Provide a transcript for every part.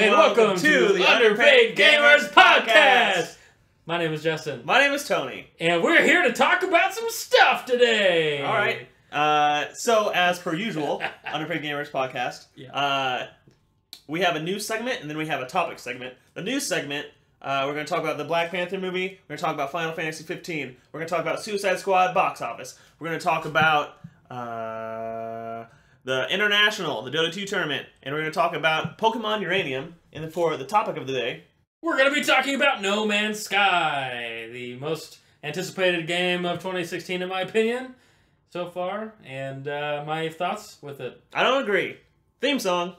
and, welcome, to the Underpaid Gamers Podcast. My name is Justin, My name is Tony. and we're here to talk about some stuff today. All right. Uh, so as per usual, Underpaid Gamers Podcast. Yeah. Uh, we have a news segment and then we have a topic segment. The news segment, uh, we're going to talk about the Black Panther movie. We're going to talk about Final Fantasy 15. We're going to talk about Suicide Squad box office. We're going to talk about uh, the International, the Dota 2 tournament, and we're going to talk about Pokemon Uranium. And for the topic of the day, We're going to be talking about No Man's Sky, the most anticipated game of 2016, in my opinion, so far, and uh, my thoughts with it. I don't agree. Theme song.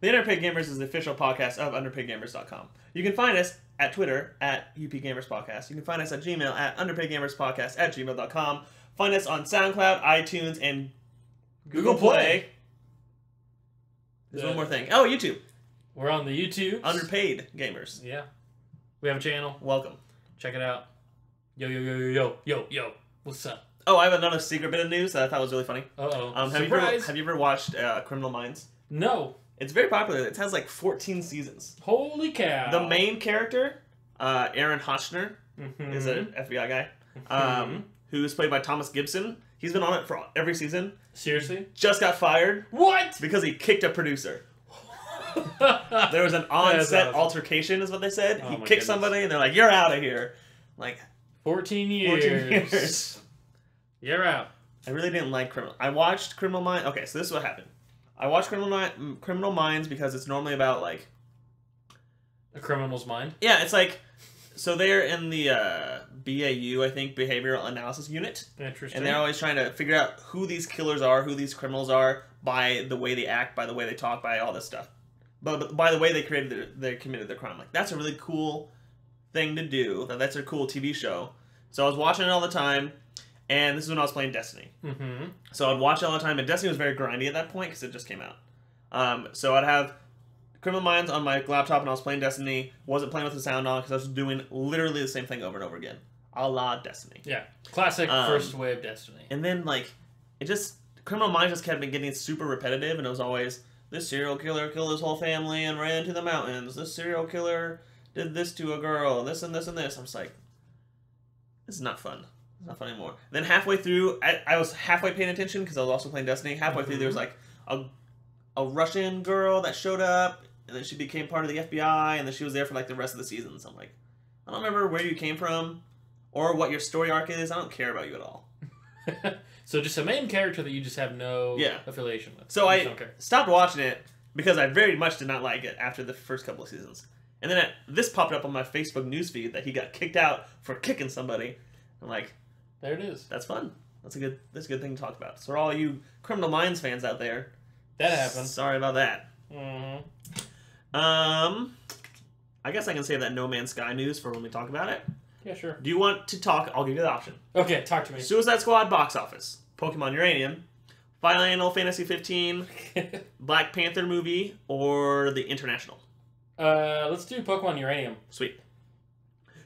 The Underpaid Gamers is the official podcast of underpaidgamers.com. You can find us at Twitter at upgamerspodcast. You can find us at Gmail at underpaidgamerspodcast at gmail.com. Find us on SoundCloud, iTunes, and Google Play. There's Uh, one more thing. Oh, YouTube. We're on the YouTube. Underpaid Gamers. Yeah. We have a channel. Welcome. Check it out. Yo, yo, yo, yo, yo, yo, yo. What's up? Oh, I have another secret bit of news that I thought was really funny. Uh oh. Um, have, you ever, Surprise! have you ever watched uh, Criminal Minds? No. It's very popular. It has like 14 seasons. Holy cow. The main character, uh, Aaron Hotchner, Mhm. is an FBI guy, um, who is played by Thomas Gibson. He's been on it for every season. Seriously? Just got fired What? because he kicked a producer. There was an on-set awesome. altercation, is what they said. Oh he kicked goodness. somebody, and they're like, "You're out of here." Like 14 years. 14 years. You're out. I really didn't like Criminal. I watched Criminal Minds. Okay, so this is what happened. I watch Criminal Mi- Criminal Minds because it's normally about like A criminal's mind. Yeah, it's like so they're in the uh, BAU, I think, behavioral analysis unit, Interesting. and they're always trying to figure out who these killers are, who these criminals are, by the way they act, by the way they talk, by all this stuff. But, but by the way they created, their, they committed their crime. Like that's a really cool thing to do. That that's a cool TV show. So I was watching it all the time, and this is when I was playing Destiny. mm-hmm. So I'd watch it all the time, and Destiny was very grindy at that point because it just came out. Um, so I'd have Criminal Minds on my laptop, and I was playing Destiny. Wasn't playing with the sound on because I was doing literally the same thing over and over again, a la Destiny. Yeah. Classic Um, first wave Destiny. And then like, it just Criminal Minds just kept getting super repetitive, and it was always this serial killer killed his whole family and ran to the mountains. This serial killer did this to a girl. This and this and this. I'm just like, this is not fun. It's not fun anymore. Then halfway through, I, I was halfway paying attention because I was also playing Destiny. Halfway through, there was mm-hmm. like a a Russian girl that showed up, and then she became part of the FBI, and then she was there for like the rest of the season. So I'm like, I don't remember where you came from, or what your story arc is. I don't care about you at all. so just a main character that you just have no Yeah. affiliation with. So I just don't care. stopped watching it because I very much did not like it after the first couple of seasons. And then this popped up on my Facebook newsfeed that he got kicked out for kicking somebody. I'm like, There it is. that's fun. That's a good. That's a good thing to talk about. So for all you Criminal Minds fans out there, That happened. Sorry about that. hmm Um, I guess I can save that No Man's Sky news for when we talk about it. Yeah, sure. Do you want to talk? I'll give you the option. Okay, talk to me. Suicide Squad box office, Pokemon Uranium, Final Fantasy 15, Black Panther movie, or the International. uh, let's do Pokemon Uranium. Sweet.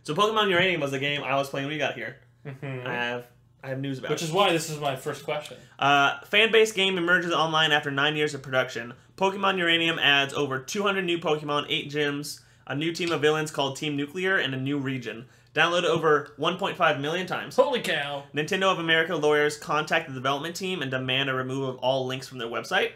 So Pokemon Uranium was the game I was playing when we got here. Hmm I have I have news about Which it. is why this is my first question. Uh, fan-based game emerges online after nine years of production. Pokemon Uranium adds over 200 new Pokemon, eight gyms, a new team of villains called Team Nuclear, and a new region. Downloaded over 1.5 million times. Holy cow! Nintendo of America lawyers contact the development team and demand a removal of all links from their website.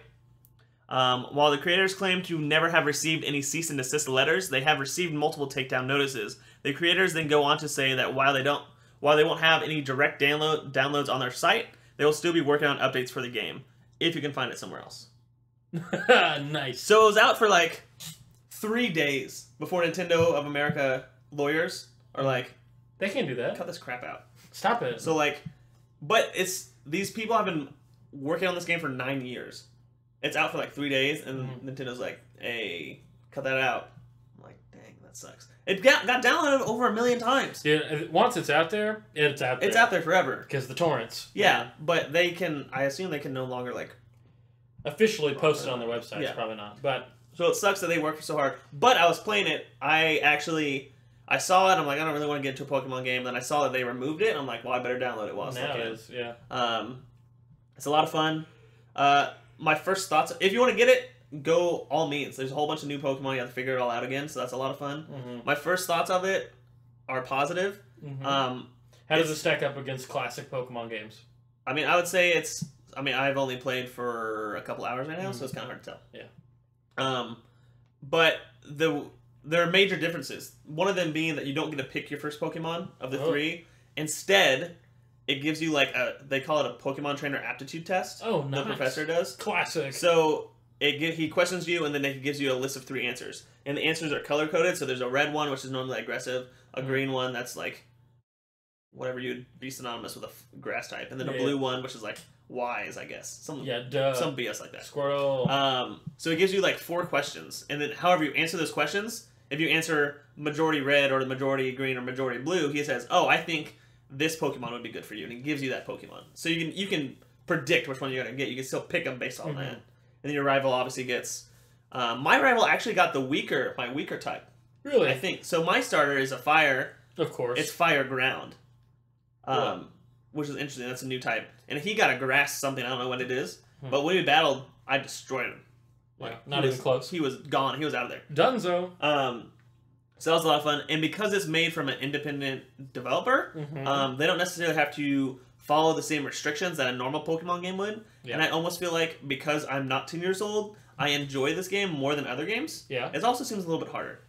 Um, while the creators claim to never have received any cease and desist letters, they have received multiple takedown notices. The creators then go on to say that while they don't, while they won't have any direct download downloads on their site, they will still be working on updates for the game if you can find it somewhere else. nice. So it was out for like three days before Nintendo of America lawyers are like, They can't do that. cut this crap out. Stop it. So like, but it's these people have been working on this game for nine years. It's out for like three days, and Mhm. Nintendo's like, "Hey, cut that out." I'm like, "Dang, that sucks." It got, got downloaded over a million times. If- once it's out there, it's out there. It's out there forever. Because the torrents. Yeah, but they can. I assume they can no longer like. Officially post it on their website, Yeah. probably not. But So it sucks that they worked so hard. But I was playing it. I actually I saw it. I'm like, I don't really want to get into a Pokemon game. Then I saw that they removed it. And I'm like, well, I better download it while it's now still it is, yeah. Um, it's a lot of fun. Uh, my first thoughts. If you want to get it, go all means. There's a whole bunch of new Pokemon. You have to figure it all out again. So that's a lot of fun. Mm-hmm. My first thoughts of it are positive. Mm-hmm. Um, How does it stack up against classic Pokemon games? I mean, I would say it's. I mean, I've only played for a couple hours right now, so Mhm. it's kind of hard to tell. Yeah. Um, but the there are major differences. One of them being that you don't get to pick your first Pokemon of the Oh. three. Instead, it gives you like a. They call it a Pokemon Trainer aptitude test. Oh, The professor does. Classic. So it he questions you, and then it gives you a list of three answers, and the answers are color coded. So there's a red one, which is normally aggressive, a Mhm. green one that's like whatever you'd be synonymous with a f- grass type, and then a Yeah. blue one, which is like wise, I guess, some yeah, duh. some BS like that. Squirrel. Um, so it gives you like four questions, and then however you answer those questions, if you answer majority red or the majority green or majority blue, he says, "Oh, I think this Pokemon would be good for you," and he gives you that Pokemon. So you can you can predict which one you're gonna get. You can still pick them based on Mhm. that, and then your rival obviously gets. Um, my rival actually got the weaker, my weaker type. really? I think so. My starter is a fire. of course. It's fire ground, um, which is interesting. That's a new type, and he got a grass something. I don't know what it is, Hmm. but when we battled, I destroyed him. yeah, he not was- even close. He was gone. He was out of there. Dunzo. Um, so that was a lot of fun, and because it's made from an independent developer, Mm-hmm. um, they don't necessarily have to follow the same restrictions that a normal Pokemon game would. Yeah. And I almost feel like because I'm not ten years old, I enjoy this game more than other games. yeah. It also seems a little bit harder.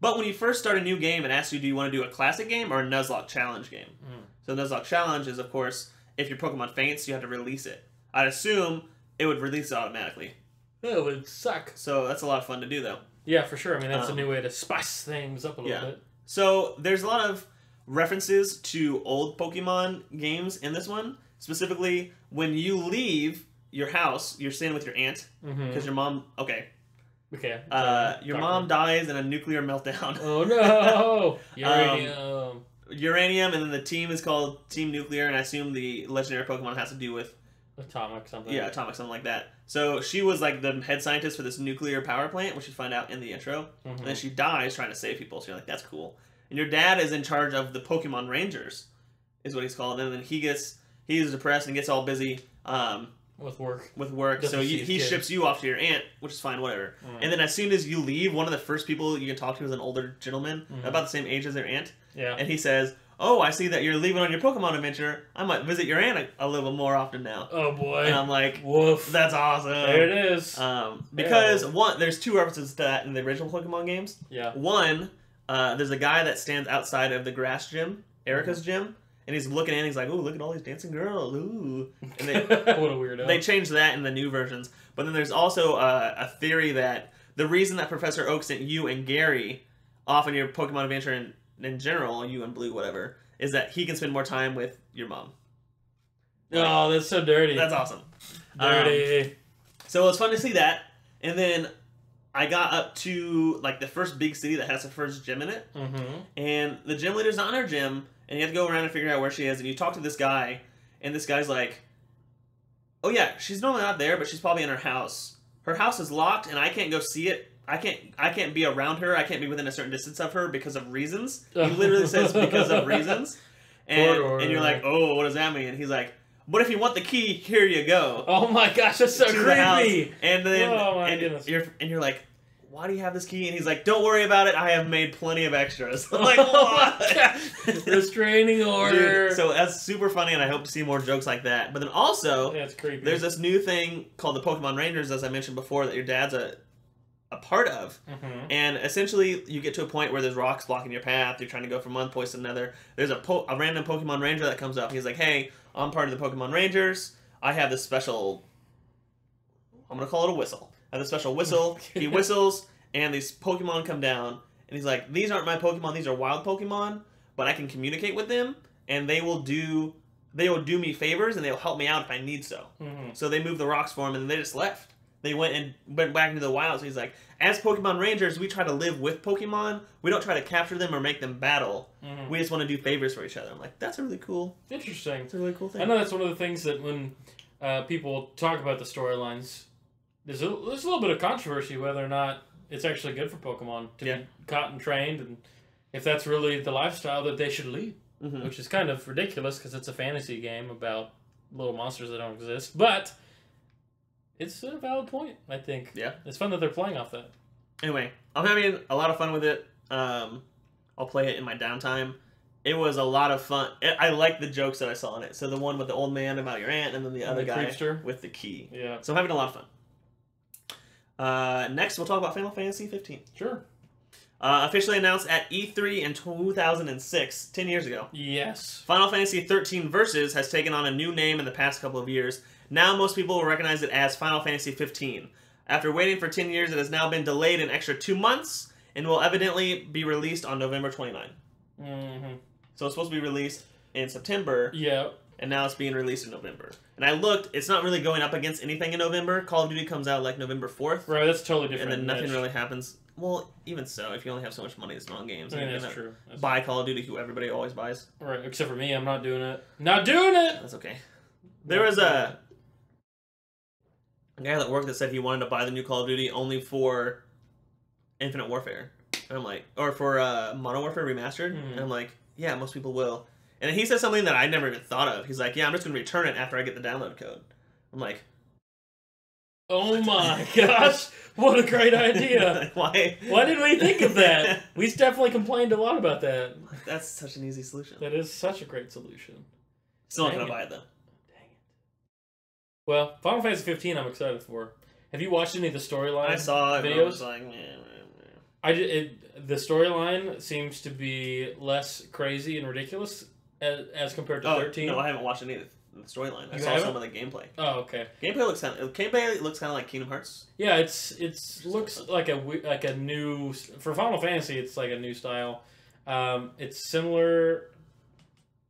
But when you first start a new game and ask you, do you want to do a classic game or a Nuzlocke challenge game? Mm. So Nuzlocke challenge is, of course, if your Pokemon faints, you have to release it. I'd assume it would release it automatically. It would suck. So that's a lot of fun to do, though. Yeah, for sure. I mean, that's Um, a new way to spice things up a little yeah. bit. So there's a lot of references to old Pokemon games in this one. Specifically, when you leave your house, you're staying with your aunt Mm-hmm. because your mom. Okay, Okay. uh, your mom dies in a nuclear meltdown. Oh no! Um, Uranium. Uranium, and then the team is called Team Nuclear, and I assume the legendary Pokemon has to do with Atomic something. yeah, atomic, something like that. So she was like the head scientist for this nuclear power plant, which you find out in the intro. Mhm. and then she dies trying to save people. So you're like, that's cool. And your dad is in charge of the Pokemon Rangers, is what he's called. And then he gets he's depressed and gets all busy um, With work. with work. Doesn't so see he, ships you off to your aunt, which is fine, whatever. Mm. And then as soon as you leave, one of the first people you can talk to is an older gentleman, Mhm. about the same age as their aunt, Yeah. and he says. Oh, I see that you're leaving on your Pokemon adventure. I might visit your aunt a, a little more often now. Oh boy. And I'm like, Woof. that's awesome. there it is. Um, because Yeah. one, there's two references to that in the original Pokemon games. yeah. One, uh, there's a guy that stands outside of the grass gym, Erika's gym, and he's looking in. and He's like, "Ooh, look at all these dancing girls!" Ooh, and they what a weirdo. they changed that in the new versions. But then there's also uh, a theory that the reason that Professor Oak sent you and Gary off on your Pokemon adventure in, in general, you and Blue, whatever, is that he can spend more time with your mom. oh, that's so dirty. That's awesome. Um, dirty. So it was fun to see that, and then I got up to like the first big city that has the first gym in it. mm-hmm. and the gym leader's not in her gym, and you have to go around and figure out where she is. And you talk to this guy, and this guy's like, "Oh yeah, she's normally not there, but she's probably in her house. Her house is locked, and I can't go see it. I can't. I can't be around her. I can't be within a certain distance of her because of reasons. He literally says because of reasons, and and you're like, oh, what does that mean? And he's like, but if you want the key, here you go. Oh my gosh, that's so to the creepy. And then Oh, my and goodness. you're and you're like, why do you have this key? And he's like, don't worry about it. I have made plenty of extras. I'm like, Oh what? Restraining order. Dude, so that's super funny, and I hope to see more jokes like that. But then also, that's creepy. there's this new thing called the Pokemon Rangers, as I mentioned before, that your dad's a a part of. Mhm. And essentially, you get to a point where there's rocks blocking your path. You're trying to go from one place to another. There's a, po- a random Pokemon Ranger that comes up. He's like, "Hey, I'm part of the Pokemon Rangers. I have this special. I'm gonna call it a whistle. I have this special whistle. he whistles, and these Pokemon come down, and he's like, "These aren't my Pokemon. These are wild Pokemon, but I can communicate with them, and they will do." They will do me favors and they'll help me out if I need so. Mhm. So they moved the rocks for him, and they just left. They went and went back into the wild. So he's like, as Pokemon Rangers, we try to live with Pokemon. We don't try to capture them or make them battle. Mhm. We just want to do favors for each other. I'm like, that's a really cool. Interesting. That's a really cool thing. I know that's one of the things that when uh, people talk about the storylines, there's a, there's a little bit of controversy whether or not it's actually good for Pokemon to Yeah. be caught and trained and if that's really the lifestyle that they should lead, Mhm. which is kind of ridiculous because it's a fantasy game about little monsters that don't exist. But it's a valid point, I think. Yeah. It's fun that they're playing off that. Anyway, I'm having a lot of fun with it. Um, I'll play it in my downtime. It was a lot of fun. I I like the jokes that I saw in it. So the one with the old man about your aunt, and then the And other the guy creepster. with the key. Yeah. So I'm having a lot of fun. Uh, next, we'll talk about Final Fantasy 15. Sure. Uh, officially announced at E3 in 2006, 10 years ago. Yes. Final Fantasy 13 Versus has taken on a new name in the past couple of years. Now most people will recognize it as Final Fantasy 15. After waiting for 10 years, it has now been delayed an extra two months and will evidently be released on November 29. Mm-hmm. So it's supposed to be released in September, Yeah. and now it's being released in November. And I looked, it's not really going up against anything in November. Call of Duty comes out like November 4th, Right. That's totally different. and then nothing niche. really happens. Well, even so, if you only have so much money it's not games, I mean, that's true. That's buy Call of Duty, who everybody always buys. Right. Except for me, I'm not doing it. Not doing it. That's okay. There was a a guy that worked that said he wanted to buy the new Call of Duty only for Infinite Warfare. And I'm like, or for uh, Modern Warfare Remastered. Mhm. And I'm like, yeah, most people will. And he said something that I never even thought of. He's like, yeah, I'm just gonna return it after I get the download code. I'm like, Oh my gosh! What a great idea. why? Why didn't we think of that? We definitely complained a lot about that. That's such an easy solution. That is such a great solution. Still not gonna buy it though. Well, Final Fantasy 15, I'm excited for. Have you watched any of the storyline? I saw it. I was like, meh, meh, meh. I ju- it, the storyline seems to be less crazy and ridiculous as, as compared to Oh 13. no, I haven't watched any of the storyline. I You saw haven't? some of the gameplay. oh, okay. Gameplay looks kind of gameplay looks kind of like Kingdom Hearts. Yeah, it's it's looks like a like a new for Final Fantasy. It's like a new style. Um, it's similar.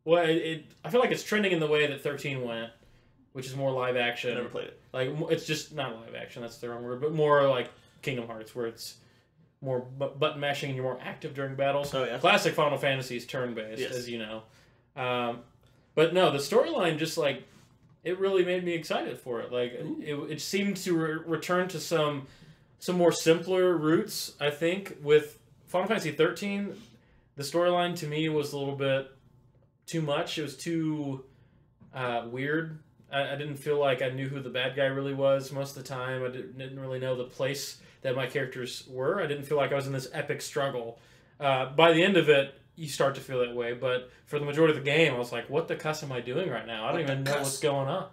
Well, it, it I feel like it's trending in the way that 13 went, which is more live I action. never played it. Like it's just not live action. That's the wrong word, but more like Kingdom Hearts, where it's more button mashing and you're more active during battles. Oh yeah. Classic Final Fantasy is turn based, Yes. as you know. Um, but no, the storyline just like it really made me excited for it. Like it, it seemed to re- return to some some more simpler roots. I think with Final Fantasy thirteen, the storyline to me was a little bit too much. It was too uh, weird. I, I didn't feel like I knew who the bad guy really was most of the time. I didn't, didn't really know the place that my characters were. I didn't feel like I was in this epic struggle. Uh, by the end of it, you start to feel that way. But for the majority of the game, I was like, "What the cuss am I doing right now? I don't What even know cuss? what's going on."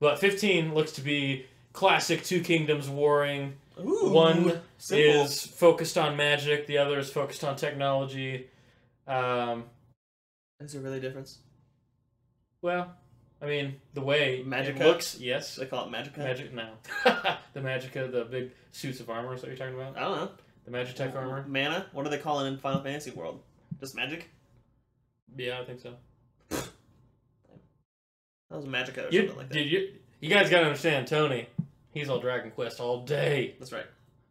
But 15 looks to be classic two kingdoms warring. Ooh, One simple. is focused on magic. The other is focused on technology. Um, Is there really a difference? well, I mean, the way Magica? it looks, yes. They call it Magic. Magic, no. the Magica, the big suits of armor. Is that what you're talking about? I don't know. The Magitech armor. Mana. What are they calling in Final Fantasy world? Just magic. Yeah, I think so. That was Magica or You, something like that. dude, you, you guys gotta understand, Tony. He's all Dragon Quest all day, That's right.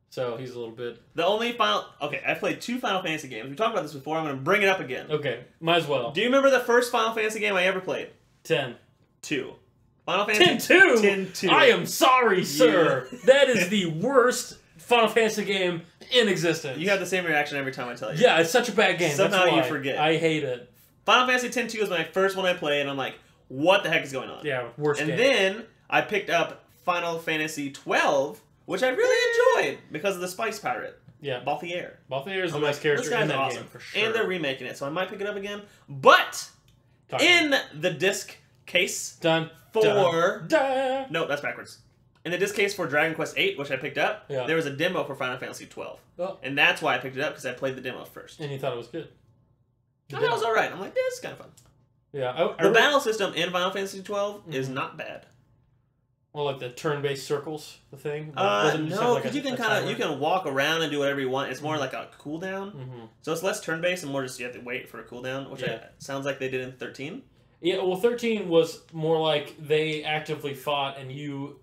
so he's a little bit The only final. Okay, I played two Final Fantasy games. We talked about this before. I'm going to bring it up again. okay. Might as well. Do you remember the first Final Fantasy game I ever played? Ten. Two. Final Fantasy. 10 2? 10 2. I am sorry, sir. That is the worst Final Fantasy game in existence. You have the same reaction every time I tell you. yeah, it's such a bad game. Somehow you forget. I hate it. Final Fantasy X 2 was my first one I played, and I'm like, what the heck is going on? Yeah, worst And game. then I picked up Final Fantasy 12, which I really enjoyed because of the Sky Pirate, yeah, Balthier. Balthier is the I'm best like, character in that awesome. game for sure. And they're remaking it, so I might pick it up again. But Talk- in the disc case done for dun. no, that's backwards. In the disc case for Dragon Quest VIII, which I picked up, Yeah. there was a demo for Final Fantasy 12, Oh, and that's why I picked it up because I played the demo first. and you thought it was good. I thought it was all right. I'm like, this is kind of fun. Yeah, I, I The battle system in Final Fantasy 12 is Mhm. not bad. well, like the turn-based circles, the thing. Uh, Doesn't it just have, no, because a- you can kind of you can walk around and do whatever you want. It's more like a cooldown, Mhm. so it's less turn based and more just you have to wait for a cooldown, which I, sounds like they did in 13. Yeah, well, thirteen was more like they actively fought, and you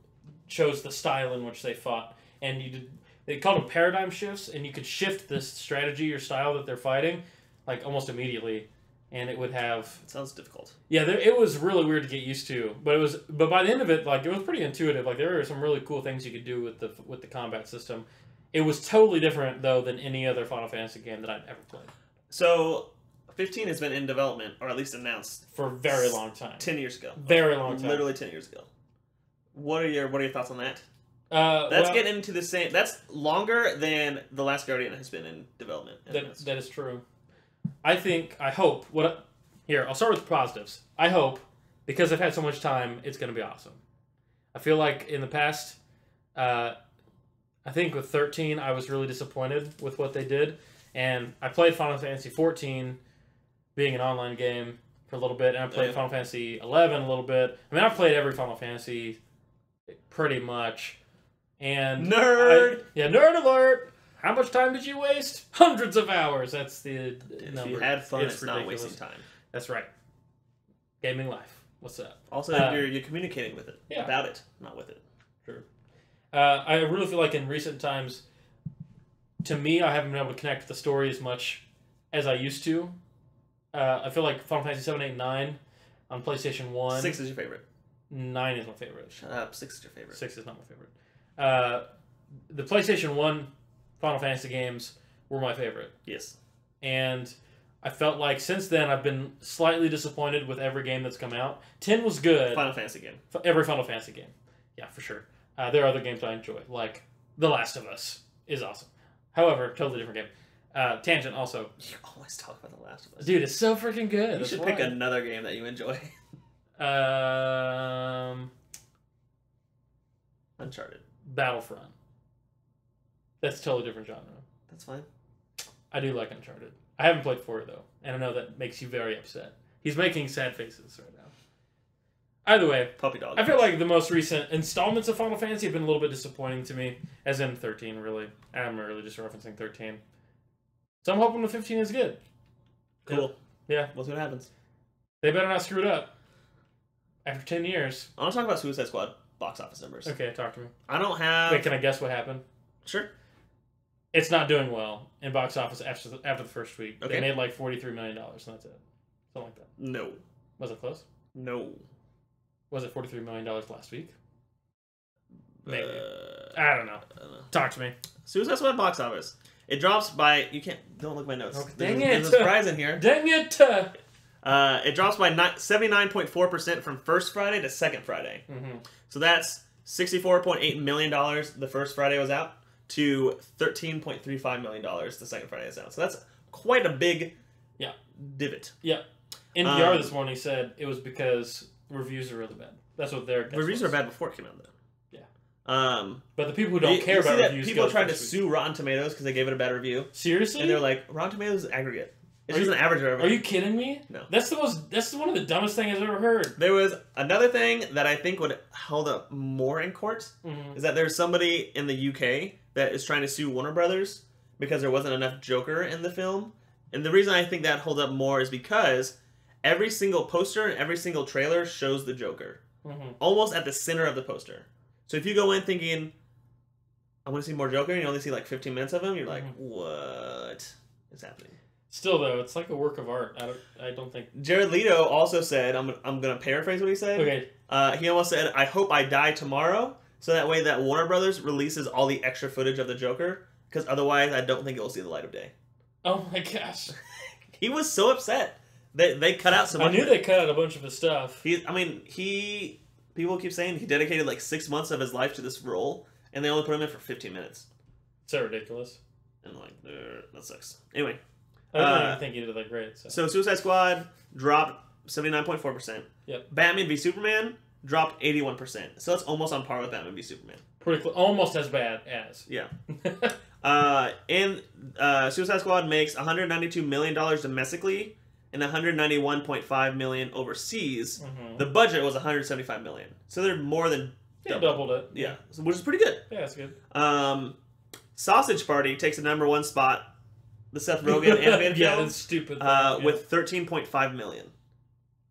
chose the style in which they fought, and you did. They called them paradigm shifts, and you could shift this strategy or style that they're fighting, like almost immediately, and it would have. It sounds difficult. Yeah, there, it was really weird to get used to, but it was. But by the end of it, like it was pretty intuitive. Like there were some really cool things you could do with the with the combat system. It was totally different though than any other Final Fantasy game that I'd ever played. So, 15 has been in development, or at least announced, for a very long time. 10 years ago. Very long time. Literally 10 years ago. What are your What are your thoughts on that? Uh, That's well, getting into the same. That's longer than the Last Guardian has been in development. That, that is true. I think, I hope, what, here, I'll start with the positives. I hope, because I've had so much time, it's going to be awesome. I feel like in the past, uh, I think with 13, I was really disappointed with what they did. And I played Final Fantasy 14, being an online game, for a little bit, and I played Yeah. Final Fantasy 11 a little bit. I mean, I've played every Final Fantasy pretty much. And Nerd! I- yeah, nerd alert! How much time did you waste? Hundreds of hours. That's the if number. you had fun, It's it's, not ridiculous. wasting time. That's right. Gaming life. What's up? Also, Uh, you're, you're communicating with it. yeah. About it, not with it. Uh, I really feel like in recent times, to me, I haven't been able to connect with the story as much as I used to. Uh, I feel like Final Fantasy 7, 8, 9 on PlayStation 1. Six is your favorite. 9 is my favorite. Shut up. Six is your favorite. Six is not my favorite. Uh, the PlayStation 1 Final Fantasy games were my favorite. Yes. and I felt like since then I've been slightly disappointed with every game that's come out. Ten was good. Final Fantasy game. F- Every Final Fantasy game, yeah, for sure. Uh, there are other games I enjoy, like The Last of Us is awesome. However, totally different game. Uh, tangent also, You always talk about The Last of Us. dude, it's so freaking good. you That's should why. pick another game that you enjoy. um Uncharted. Battlefront. That's a totally different genre. That's fine. I do like Uncharted. I haven't played four though, and I know that makes you very upset. He's making sad faces right now. Either way, Puppy dog. I feel like the most recent installments of Final Fantasy have been a little bit disappointing to me, as in 13, really. I'm really just referencing 13. So I'm hoping the 15 is good. cool. Yeah. We'll see what happens. They better not screw it up. After 10 years. I want to talk about Suicide Squad box office numbers. Okay, talk to me. I don't have. Wait, can I guess what happened? Sure. It's not doing well in box office after the, after the first week. Okay. They made like $43 million, and that's it. Something like that. No. Was it close? No. Was it $43 million last week? Maybe. Uh, I don't know. I don't know. Talk to me. Suicide Squad box office. It drops by. You can't. Don't look at my notes. There's- dang There's it. a surprise in here. Dang it! Uh, it drops by seventy nine point four percent from first Friday to second Friday. hmm So that's sixty four point eight million dollars. The first Friday was out to thirteen point three five million dollars. The second Friday is out. So that's quite a big Yeah. divot. Yeah. NPR Um, this morning said it was because reviews are really bad. That's what their guess Reviews was. are bad before it came out though. Um, But the people who don't you- care you about reviews people tried to sue Rotten Tomatoes because they gave it a bad review, Seriously? and they're like, Rotten Tomatoes is aggregate. It's Are just you- an average of Are you kidding me? No. That's the most. That's one of the dumbest things I've ever heard. There was another thing that I think would hold up more in court Mhm. is that there's somebody in the UK that is trying to sue Warner Brothers because there wasn't enough Joker in the film. And the reason I think that holds up more is because every single poster and every single trailer shows the Joker Mhm. almost at the center of the poster. So if you go in thinking, I want to see more Joker, and you only see like 15 minutes of him, you're like, Mhm. what is happening? Still though, it's like a work of art. I don't. I don't think. Jared Leto also said, I'm, I'm going to paraphrase what he said. Okay. Uh, he almost said, "I hope I die tomorrow," so that way that Warner Brothers releases all the extra footage of the Joker, because otherwise, I don't think it will see the light of day. Oh my gosh. He was so upset that they cut out some. I knew they cut out a bunch of his stuff. He, I mean, he. People keep saying he dedicated like six months of his life to this role, and they only put him in for 15 minutes. So ridiculous. And like, "Uh, that sucks. Anyway, I don't Uh, even think he did that great. So. so Suicide Squad dropped 79.4 percent. Yep. Batman v Superman dropped 81 percent. So that's almost on par with Batman v Superman. Pretty close. Almost as bad as. Yeah. Uh, and uh, Suicide Squad makes 192 million dollars domestically and 191.5 million overseas. Mhm. The budget was 175 million, so they're more than Yeah, double. doubled it. Yeah, so- which is pretty good. Yeah, that's good. Um, Sausage Party takes the number one spot. The Seth Rogen animated yeah, film that's stupid. uh, Yeah. with 13.5 million.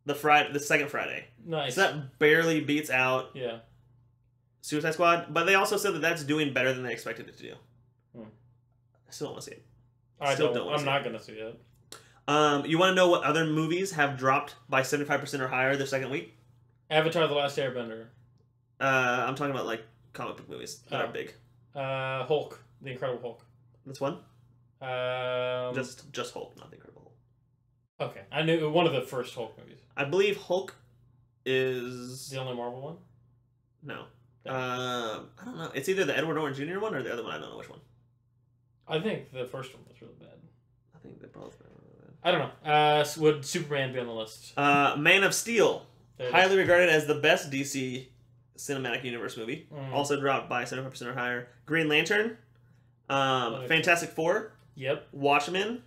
The Friday, the second Friday, nice. so that barely beats out yeah. Suicide Squad. But they also said that that's doing better than they expected it to do. Hmm. I still don't want to see it. I still don't. don't I'm see not gonna see it. Um, you want to know what other movies have dropped by 75% or higher their second week? Avatar: The Last Airbender. Uh, I'm talking about like comic book movies that Oh. are big. Uh, Hulk, The Incredible Hulk. That's one. Um, just just Hulk, not the Incredible Hulk. Okay, I knew one of the first Hulk movies. I believe Hulk is The only Marvel one. no. Um, I don't know. It's either the Edward Norton Jr. one or the other one. I don't know which one. I think the first one was really bad. I think they're both. I don't know. Uh, would Superman be on the list? Uh, Man of Steel, highly regarded as the best DC cinematic universe movie. Mm. Also dropped by 75% or higher. Green Lantern, um, Okay. Fantastic Four, Yep. Watchmen,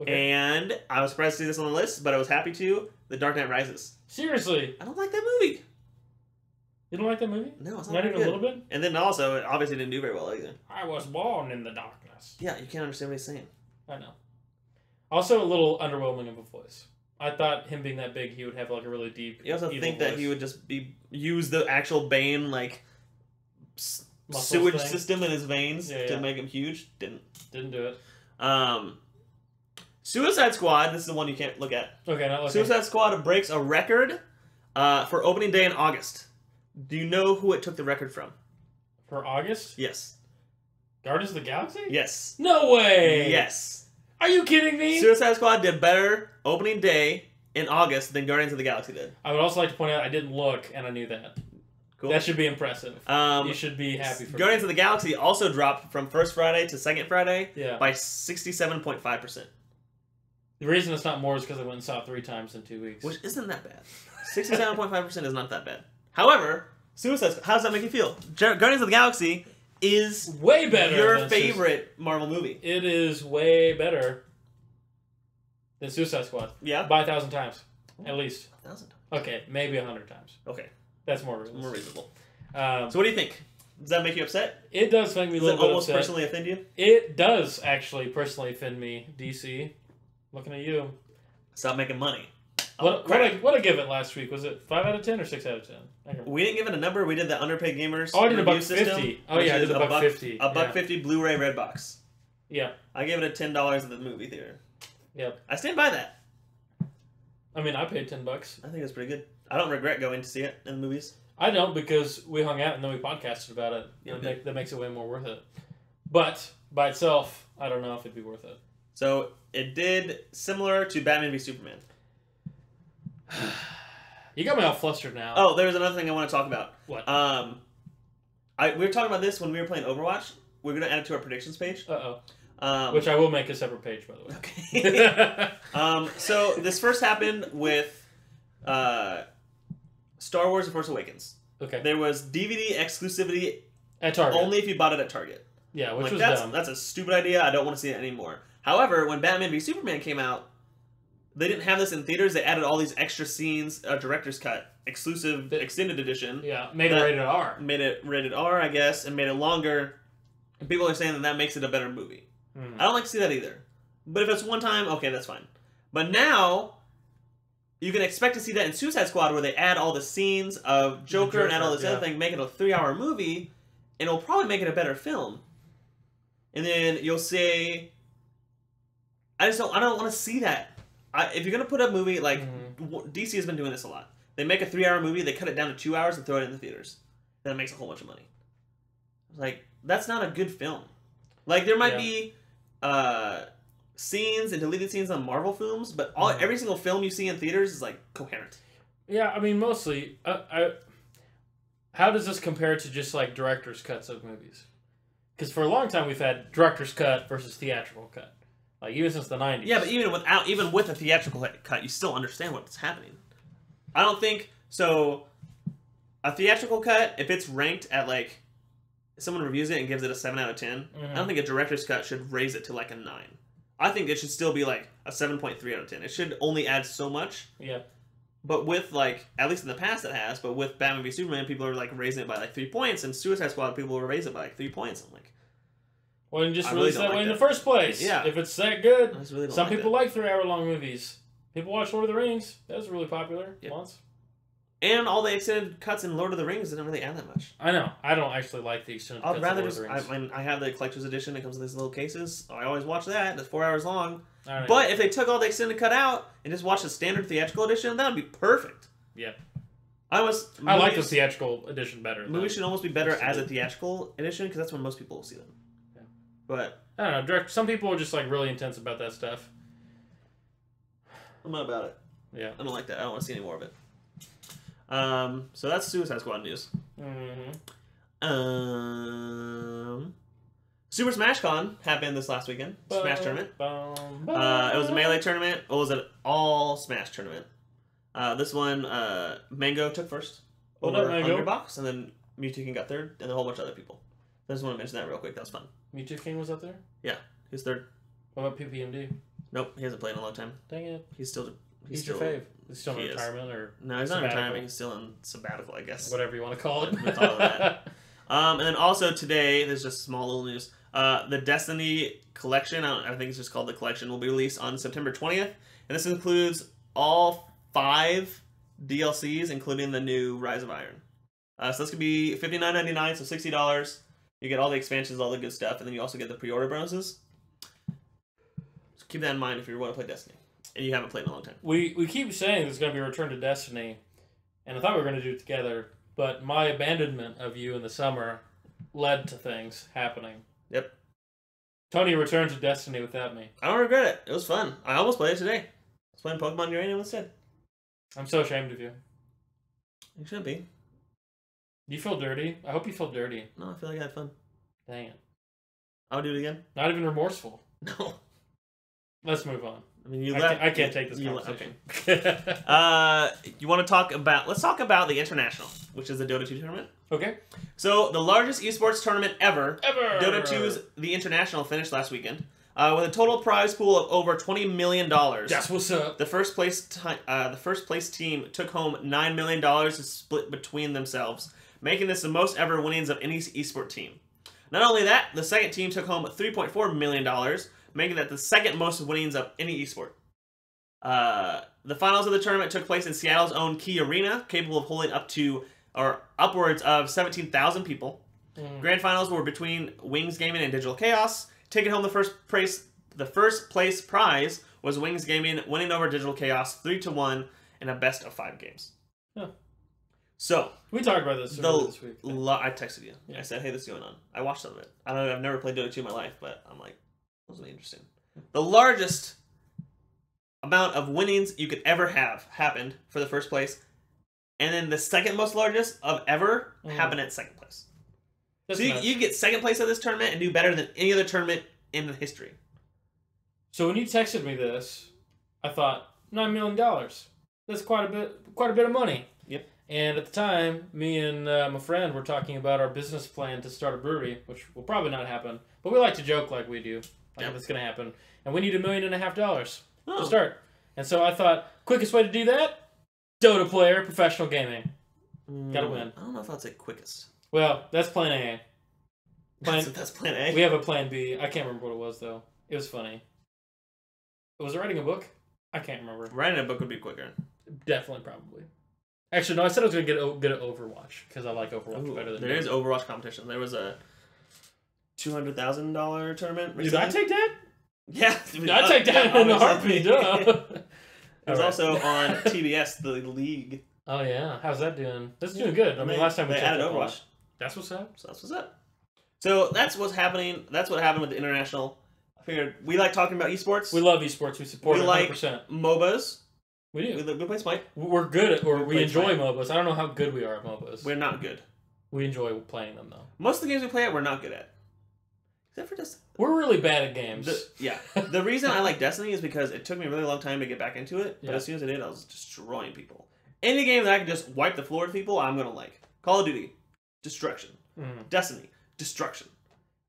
Okay. and I was surprised to see this on the list, but I was happy to. The Dark Knight Rises. Seriously, I don't like that movie. you don't like that movie? No, it's not, Not even a little bit. And then also, it obviously didn't do very well either. I was born in the darkness. Yeah, you can't understand what he's saying. I know. Also, a little underwhelming of a voice. I thought him being that big, he would have like a really deep. You also think that voice. he would just be use the actual Bane like s- sewage thing. system in his veins Yeah, to yeah. make him huge. Didn't. didn't do it. Um, Suicide Squad. This is the one you can't look at. Okay, not looking. Suicide Squad breaks a record uh, for opening day in August. Do you know who it took the record from? for August. Yes. Guardians of the Galaxy. Yes. No way. Yes. Are you kidding me? Suicide Squad did better opening day in August than Guardians of the Galaxy did. I would also like to point out I didn't look and I knew that. Cool. That should be impressive. Um, you should be happy for Guardians of the Galaxy also dropped from first Friday to second Friday Yeah. by 67.5%, The reason it's not more is because I went and saw it three times in two weeks. which isn't that bad. 67.5% is not that bad. However, Suicide Squad, how does that make you feel? Guardians of the Galaxy is way better. your favorite Marvel movie. It is way better than Suicide Squad Yeah? by a thousand times, at least. A Thousand. Okay, maybe a hundred times. Okay, That's more realistic. more reasonable. Um, So what do you think? Does that make you upset? it does make me a Does it little bit almost upset. personally offend you? It does actually personally offend me, DC. Looking at you. Stop making money. Oh, What what crap. I, what I give it last week? Was it five out of ten or six out of ten? We didn't give it a number. We did the underpaid gamers. Oh, I did a buck system, fifty. Oh yeah, I did a buck fifty. A buck yeah. fifty Blu-ray red box. Yeah. I gave it a ten dollars at the movie theater. Yep. I stand by that. I mean, I paid ten bucks. I think it's pretty good. I don't regret going to see it in the movies. I don't because we hung out and then we podcasted about it. Yeah, we that, make, that makes it way more worth it. But by itself, I don't know if it'd be worth it. So it did similar to Batman v Superman. You got me all flustered now. Oh, there's another thing I want to talk about. What? Um, I we were talking about this when we were playing Overwatch. We're gonna add it to our predictions page. Uh oh. Um, Which I will make a separate page, by the way. okay. um, so this first happened with uh, Star Wars: The Force Awakens. okay. There was DVD exclusivity At Target. only if you bought it at Target. yeah, which like was that's dumb. that's a stupid idea. I don't want to see it anymore. However, when Batman v Superman came out, they didn't have this in theaters. They added all these extra scenes, a director's cut, exclusive The- extended edition, Yeah, made it rated R. made it rated R, I guess, and made it longer. And people are saying that that makes it a better movie. Mhm. I don't like to see that either. But if it's one time, okay, that's fine. But now you can expect to see that in Suicide Squad where they add all the scenes of Joker, and add all Joker, this other thing, make it a three hour movie, and it'll probably make it a better film. And then you'll say I just don't I don't want to see that. I, if you're gonna put a movie like Mhm. DC has been doing this a lot. They make a three hour movie, they cut it down to two hours and throw it in the theaters. That makes a whole bunch of money. Like that's not a good film. Like there might Yeah. be uh, scenes and deleted scenes on Marvel films, but all Mhm. every single film you see in theaters is like coherent. Yeah, I mean, mostly. Uh, I, how does this compare to just like director's cuts of movies? Because for a long time we've had director's cut versus theatrical cut, like even since the nineties. Yeah, but even without even with a theatrical cut, you still understand what's happening. I don't think so. A theatrical cut, if it's ranked at like, someone reviews it and gives it a seven out of 10 I Mhm. don't think a director's cut should raise it to like a nine. I think it should still be like a seven point three out of ten. It should only add so much. yeah, But with like, at least in the past it has. But with Batman v Superman, people are like raising it by like three points, and Suicide Squad people will raising it by like three points. I'm like, well, then just I really release don't that like way in the first place. Yeah. if it's that good. really Some like people that. like three-hour-long movies. People watch Lord of the Rings. That was really popular Yeah. once. And all the extended cuts in Lord of the Rings didn't really add that much. I know. I don't actually like the extended cuts I'd of rather Lord just. of the I, Rings. I, mean, I have the collector's edition. It comes in these little cases. I always watch that. It's four hours long. I don't know. But if they took all the extended cut out and just watched the standard theatrical edition, that would be perfect. Yeah. I was. I like the theatrical edition better. Movies should almost be better as a theatrical edition because that's when most people will see them. But I don't know. Direct. Some people are just like really intense about that stuff. I'm not about it. Yeah. I don't like that. I don't want to see any more of it. Um, so that's Suicide Squad news. Mm-hmm. Um, Super Smash Con happened this last weekend. Smash tournament. Uh, it was a melee tournament. What was it? All Smash tournament. Uh, this one, uh, Mango took first Well over Mango. Hungrybox, and then Mewtwo got third, and a whole bunch of other people. I just want to mention that real quick. That was fun. Mewtwo King was up there. Yeah. He's third. What about PPMD? Nope, he hasn't played in a long time. Dang it. He's still. He's, He's, still. your fave. He's still in is. retirement or No, he's not in retirement. He's still in sabbatical, I guess. whatever you want to call it. We'll call that. Um, and then also today, there's just small little news. Uh, the Destiny collection, I, I think it's just called the collection, will be released on September 20th, and this includes all five DLCs, including the new Rise of Iron. Uh, so this could be $59.99, so sixty dollars. You get all the expansions, all the good stuff, and then you also get the pre-order bonuses. So keep that in mind if you want to play Destiny, and you haven't played in a long time. we we keep saying there's going to be a Return to Destiny, and I thought we were going to do it together, but my abandonment of you in the summer led to things happening. Yep. Tony returned to Destiny without me. I don't regret it. It was fun. I almost played it today. I was playing Pokemon Uranium instead. I'm so ashamed of you. You should be. Do you feel dirty? I hope you feel dirty. No, I feel like I had fun. Dang it. I'll do it again. Not even remorseful. No. Let's move on. I mean, you I, left. can't, I can't take this you- conversation. okay. Uh, you want to talk about? Let's talk about the international, which is the Dota 2 tournament. okay. So, the largest esports tournament ever, Ever. Dota 2's the international finished last weekend, uh, with a total prize pool of over twenty million dollars. That's what's up. The first place, uh, the first place team took home nine million dollars to split between themselves, making this the most ever winnings of any esport team. Not only that, the second team took home three point four million dollars, making that the second most winnings of any esport. Uh, the finals of the tournament took place in Seattle's own Key Arena, capable of holding up to or upwards of seventeen thousand people. Mm. Grand finals were between Wings Gaming and Digital Chaos. Taking home the first place, the first place prize was Wings Gaming winning over Digital Chaos three to one in a best of five games. Huh. So, We talked about this The- this week. lo- I texted you. Yeah. I said, "Hey, this is going on." I watched some of it. I don't. I've never played Dota two in my life, but I'm like, this was interesting. The largest amount of winnings you could ever have happened for the first place, and then the second most largest of ever Mhm. happened at second place. That's so you, you get second place at this tournament and do better than any other tournament in the history. So when you texted me this, I thought nine million dollars. That's quite a bit, quite a bit of money. And at the time, me and uh, my friend were talking about our business plan to start a brewery, which will probably not happen. But we like to joke like we do, like Yep. it's going to happen. And we need a million and a half dollars Oh. to start. And so I thought, quickest way to do that, Dota player, professional gaming. Gotta Mm, win. I don't know if I'd say quickest. Well, that's plan A. Plan- That's, that's plan A. We have a plan B. I can't remember what it was though. It was funny. Was it writing a book? I can't remember. Writing a book would be quicker. Definitely, probably. Actually, no. I said I was gonna get o- good at Overwatch because I like Overwatch Ooh, better than there is Overwatch competition. There was a two hundred thousand dollar tournament. Did I take that? Yeah, I take that in the heartbeat. Duh. It was Alright. also on TBS, the league. Oh yeah, how's that doing? That's doing good. I mean, last time we they added up Overwatch. That's what's up. so that's what's up. So that's what's happening. That's what happened with the international. I figured we like talking about esports. We love esports. We support We 100. percent MOBAs. We We, do. we play Smite. We're good at, or We we, enjoy Smite. MOBAs. I don't know how good we are at MOBAs. We're not good. we enjoy playing them though. Most of the games we play at, we're not good at. Except for just We're really bad at games. the, yeah. The reason I like Destiny is because it took me a really long time to get back into it. But Yeah. as soon as I did, I was destroying people. Any game that I can just wipe the floor with people, I'm gonna like. Call of Duty, destruction. Mm. Destiny, destruction.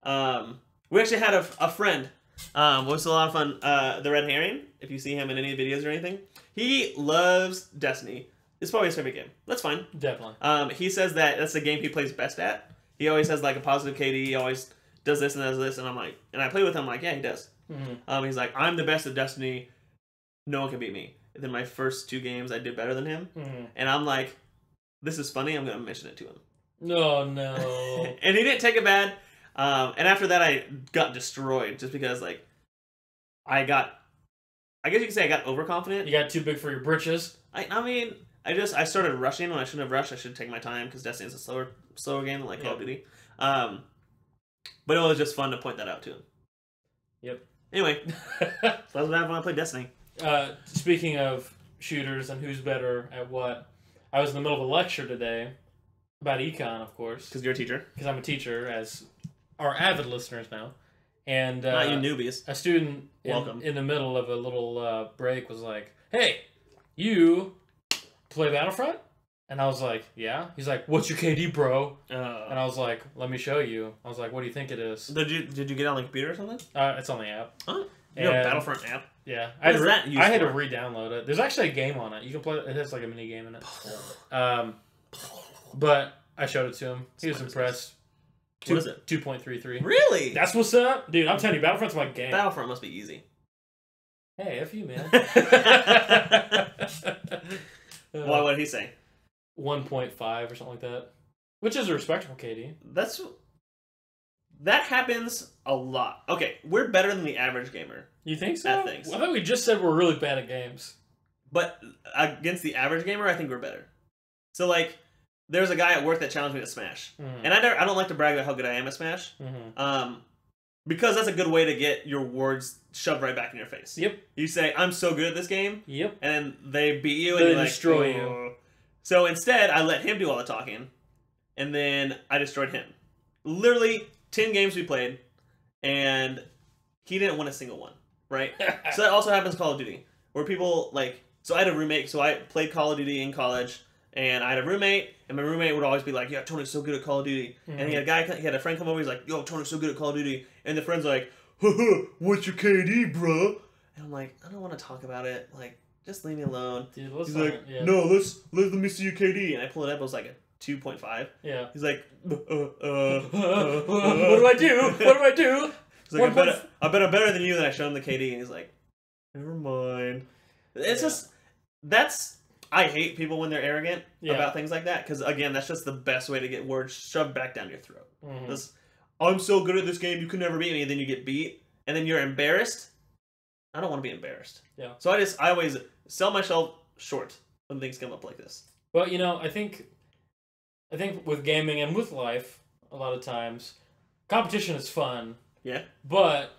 Um, we actually had a, a friend. Um, was a lot of fun. Uh, the Red Herring. If you see him in any videos or anything, he loves Destiny. It's probably his favorite game. That's fine. Definitely. Um, he says that that's the game he plays best at. He always has like a positive KD. He always does this and does this, and I'm like, and I play with him. Like, yeah, he does. Mhm. Um, he's like, I'm the best at Destiny. No one can beat me. And then my first two games, I did better than him, Mhm. and I'm like, this is funny. I'm gonna mention it to him. No, no. and he didn't take it bad. Um, and after that, I got destroyed just because like I got, I guess you could say I got overconfident. you got too big for your britches. I, I mean, I just I started rushing when I shouldn't have rushed. I should take my time because Destiny is a slower slower game than like Call of Duty. Um, but it was just fun to point that out to him. Yep. Anyway, so that's what happened when I played Destiny. uh, speaking of shooters and who's better at what, I was in the middle of a lecture today about econ, of course, Because you're a teacher. because I'm a teacher, as our avid listeners now. and uh, Not you newbies. a student in, Welcome. in the middle of a little uh, break was like, "Hey, you play Battlefront?" And I was like, "Yeah." He's like, "What's your KD, bro?" And Uh, I was like, "Let me show you." I was like, "What do you think it is?" did you did you get on the computer or something? Uh, it's on the app. Huh? You have a Battlefront app. Yeah, I had, is to, that re- I had to re-download it. There's actually a game on it. You can play. It has like a mini game in it. Um, but I showed it to him. He was Smart. Impressed. What is it? Two point three three. Really? That's what's up, dude. I'm telling you, Battlefront's my game. Battlefront must be easy. hey, f you, man. Why would he say? One point five or something like that, which is a respectable KD. That's that happens a lot. Okay, we're better than the average gamer, You think so? At things. I thought we just said we're really bad at games. but against the average gamer, I think we're better. So like, there's a guy at work that challenged me to Smash, Mm-hmm. and I never, I don't like to brag about how good I am at Smash, mm-hmm. um, because that's a good way to get your words shoved right back in your face. Yep. You say, "I'm so good at this game," Yep. and then they beat you, and They like, destroy you. So instead, I let him do all the talking, and then I destroyed him. Literally, ten games we played, and he didn't win a single one. Right. so that also happens Call of Duty, where people like. So I had a roommate. So I played Call of Duty in college, and I had a roommate, and my roommate would always be like, "Yeah, Tony's so good at Call of Duty." And he had a guy, he had a friend come over. He's like, "Yo, Tony's so good at Call of Duty," and the friend's like, "Haha, what's your KD, bro?" And I'm like, I don't want to talk about it. Like, just leave me alone. Dude, He's like, yeah. "No, let's let, let me see your KD," and I pull it up. It was like a two point five. Yeah. He's like, uh, uh, what uh, do I do? What do I do? He's like, I bet, point- I bet I'm better than you. Then I show him the KD, and he's like, never mind. It's Yeah. just that's I hate people when they're arrogant Yeah. about things like that because again, that's just the best way to get words shoved back down your throat. Mhm. This, I'm so good at this game, you can never beat me. And then you get beat, and then you're embarrassed. I don't want to be embarrassed. Yeah. So I just I always sell myself short when things come up like this. Well, you know, I think, I think with gaming and with life, a lot of times, competition is fun. Yeah. But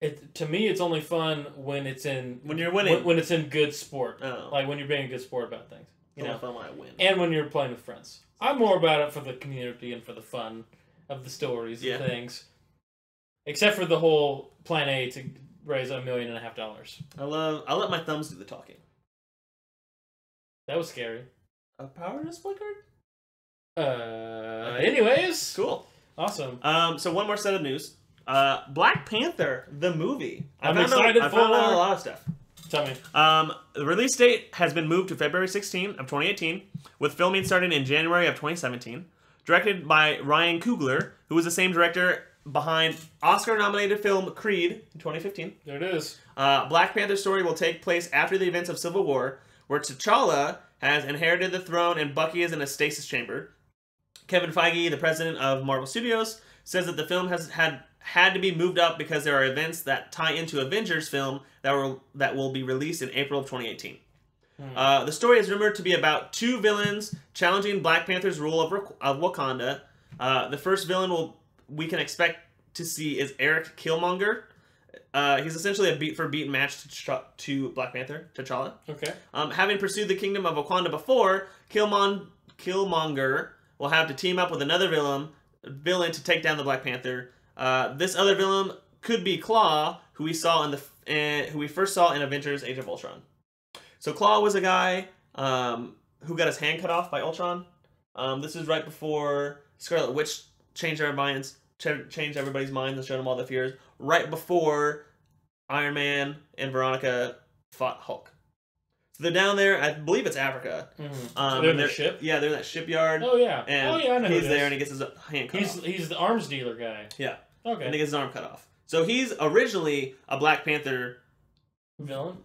it to me, it's only fun when it's in When you're winning. when, when it's in good sport, Oh, like when you're being a good sport about things, you it's know, fun when I win. and when you're playing with friends. I'm more about it for the community and for the fun of the stories Yeah. and things. Except for the whole plan A to raise a million and a half dollars. I love. I let my thumbs do the talking. That was scary. A power display card. Uh, anyways, Cool. awesome. Um, so one more set of news. Uh, Black Panther, the movie. I I'm out- excited I found out for- a lot of stuff. Tell me. Um, the release date has been moved to February 16 of 2018, with filming starting in January of 2017. Directed by Ryan Coogler, who was the same director behind Oscar-nominated film Creed in 2015. There it is. Uh, Black Panther's story will take place after the events of Civil War, where T'Challa has inherited the throne and Bucky is in a stasis chamber. Kevin Feige, the president of Marvel Studios, says that the film has had had to be moved up because there are events that tie into Avengers film that will that will be released in April of 2018. Hmm. Uh, the story is rumored to be about two villains challenging Black Panther's rule of, of Wakanda. Uh, the first villain will we can expect to see is Eric Killmonger. Uh, he's essentially a beat for beat match to, to Black Panther, T'Challa. Okay. Um, having pursued the kingdom of Wakanda before, Killmon- Killmonger will have to team up with another villain villain to take down the Black Panther. Uh, this other villain could be Claw, who we saw in the uh, who we first saw in Avengers: Age of Ultron. So Claw was a guy um, who got his hand cut off by Ultron. Um, this is right before Scarlet Witch changed their minds, ch- changed everybody's minds, and showed them all the fears. Right before Iron Man and Veronica fought Hulk. So they're down there. I believe it's Africa. Mm-hmm. Um, they're in the ship. Yeah, they're in that shipyard. Oh yeah. And oh yeah, I know. who he's there and he gets his hand cut he's off. he's the arms dealer guy. Yeah. Okay. And he gets his arm cut off. So he's originally a Black Panther Villain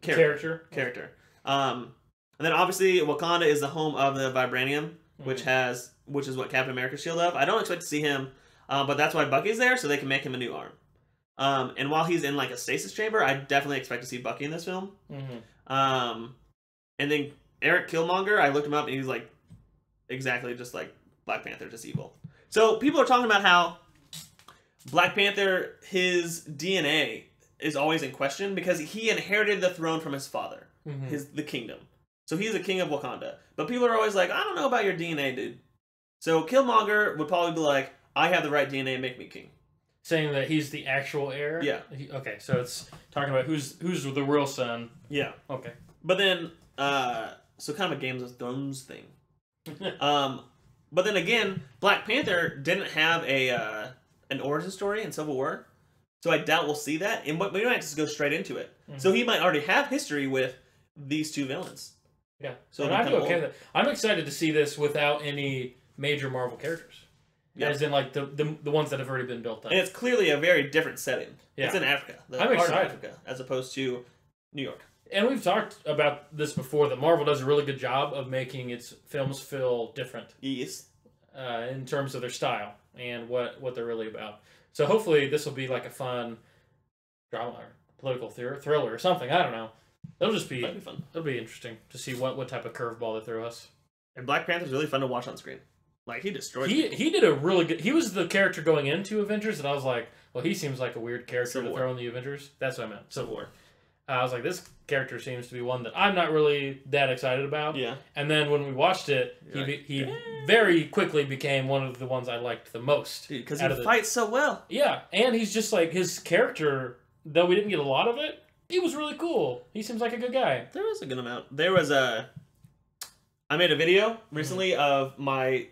character. character. character. Um, and then obviously Wakanda is the home of the vibranium, which Mhm. has which is what Captain America's shield of. I don't expect to see him, um, but that's why Bucky's there, so they can make him a new arm. Um, and while he's in like a stasis chamber, I definitely expect to see Bucky in this film. Mm-hmm. Um, and then Eric Killmonger, I looked him up and he's like exactly just like Black Panther, just evil. So people are talking about how Black Panther, his DNA is always in question because he inherited the throne from his father, Mhm. his the kingdom. So he's the king of Wakanda. But people are always like, I don't know about your DNA, dude. So Killmonger would probably be like, I have the right DNA, make me king. saying that he's the actual heir. Yeah. He- okay, so it's talking about who's who's the real son. Yeah. Okay. But then, uh, so kind of a Games of Thrones thing. Um, but then again, Black Panther didn't have a uh, an origin story in Civil War, so I doubt we'll see that. And what we might just go straight into it. So he might already have history with these two villains. yeah. So I'm okay with that. I'm excited to see this without any major Marvel characters. Yeah. As in like the, the the ones that have already been built up. And it's clearly a very different setting. Yeah. It's in Africa. The I'm excited. Africa, as opposed to New York. and we've talked about this before that Marvel does a really good job of making its films feel different Yes. uh, in terms of their style and what what they're really about. So hopefully this will be like a fun drama or political thr- thriller or something. I don't know. It'll just be That'd be fun. it'll be interesting to see what what type of curveball they throw us. And Black Panther's really fun to watch on screen. Like he destroyed. He people. he did a really good. He was the character going into Avengers, and I was like, well, he seems like a weird character Civil to War. throw in the Avengers. That's what I meant. Civil War. I was like, this character seems to be one that I'm not really that excited about. Yeah. And then when we watched it, he You're be, like, he "Eh." very quickly became one of the ones I liked the most. Because he the- fights so well. Yeah, and he's just like his character. Though we didn't get a lot of it, he was really cool. He seems like a good guy. There was a good amount. There was a. I made a video Mm-hmm. recently of my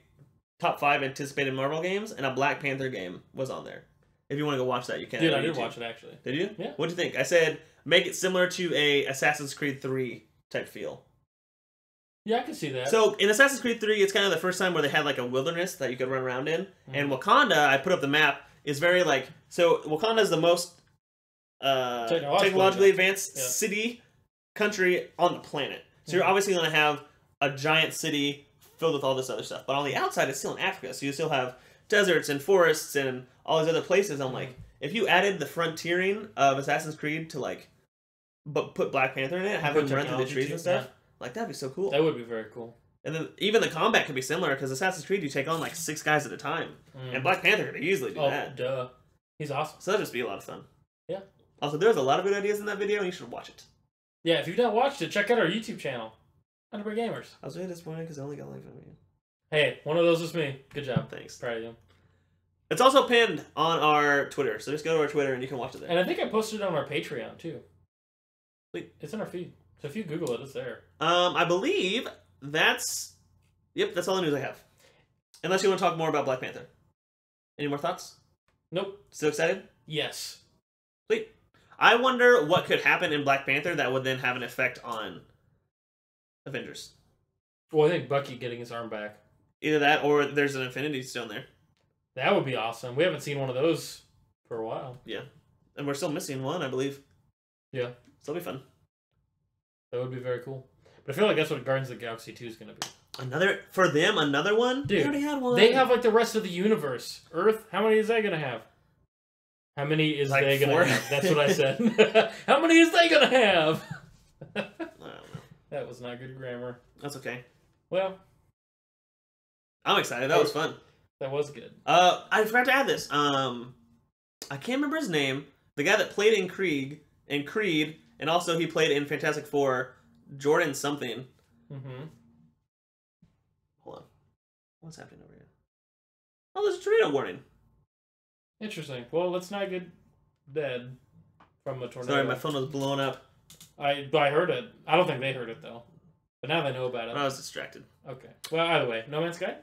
top five anticipated Marvel games, and a Black Panther game was on there. If you want to go watch that, you can. Dude, I did YouTube. watch it actually. Did you? Yeah. What'd you think? I said make it similar to a Assassin's Creed Three type feel. Yeah, I can see that. So in Assassin's Creed 3, it's kind of the first time where they had like a wilderness that you could run around in. Mm-hmm. And Wakanda, I put up the map, is very like so Wakanda is the most uh, Technologically technologically advanced Yeah. city country on the planet. So you're Mhm. obviously going to have a giant city filled with all this other stuff. But on the outside, it's still in Africa, so you still have deserts and forests and all these other places. I'm like, if you added the frontiering of Assassin's Creed to like, but put Black Panther in it, have him run through the trees too, and stuff, like that'd be so cool. that would be very cool. And then even the combat could be similar because Assassin's Creed you take on like six guys at a time, Mm. and Black Panther could easily do oh, that. duh. He's awesome. So that'd just be a lot of fun. Yeah. Also, there's a lot of good ideas in that video, and you should watch it. Yeah, if you've not watched it, check out our YouTube channel, Underpaid Gamers. I was really disappointed because I only got like million. Hey, one of those was me. Good job. Thanks. Proud of you. It's also pinned on our Twitter, so just go to our Twitter and you can watch it there. And I think I posted it on our Patreon too. Sweet. It's in our feed. So if you Google it, it's there. Um, I believe that's yep, that's all the news I have. Unless you want to talk more about Black Panther. Any more thoughts? Nope. Still excited? Yes. Sweet. I wonder what could happen in Black Panther that would then have an effect on Avengers. Well, I think Bucky getting his arm back. Either that or there's an Infinity Stone there. That would be awesome. We haven't seen one of those for a while. Yeah. And we're still missing one, I believe. Yeah. So it'll be fun. That would be very cool. But I feel like that's what Guardians of the Galaxy 2 is going to be. Another for them, another one? Dude, they already had one. They have like the rest of the universe. Earth, how many is that going to have? How many is Like they going to have? That's what I said. how many is they going to have? I don't know. that was not good grammar. That's okay. Well, I'm excited. That was fun. that was good. Uh, I forgot to add this. Um, I can't remember his name. The guy that played in Krieg, in Creed, and also he played in Fantastic Four, Jordan something. Mm-hmm. Hold on. What's happening over here? Oh, there's a tornado warning. Interesting. Well, let's not get dead from a tornado. Sorry, my phone was blowing up. I I heard it. I don't think they heard it though. But now they know about it. I was distracted. Okay. Well, either way, No Man's Sky.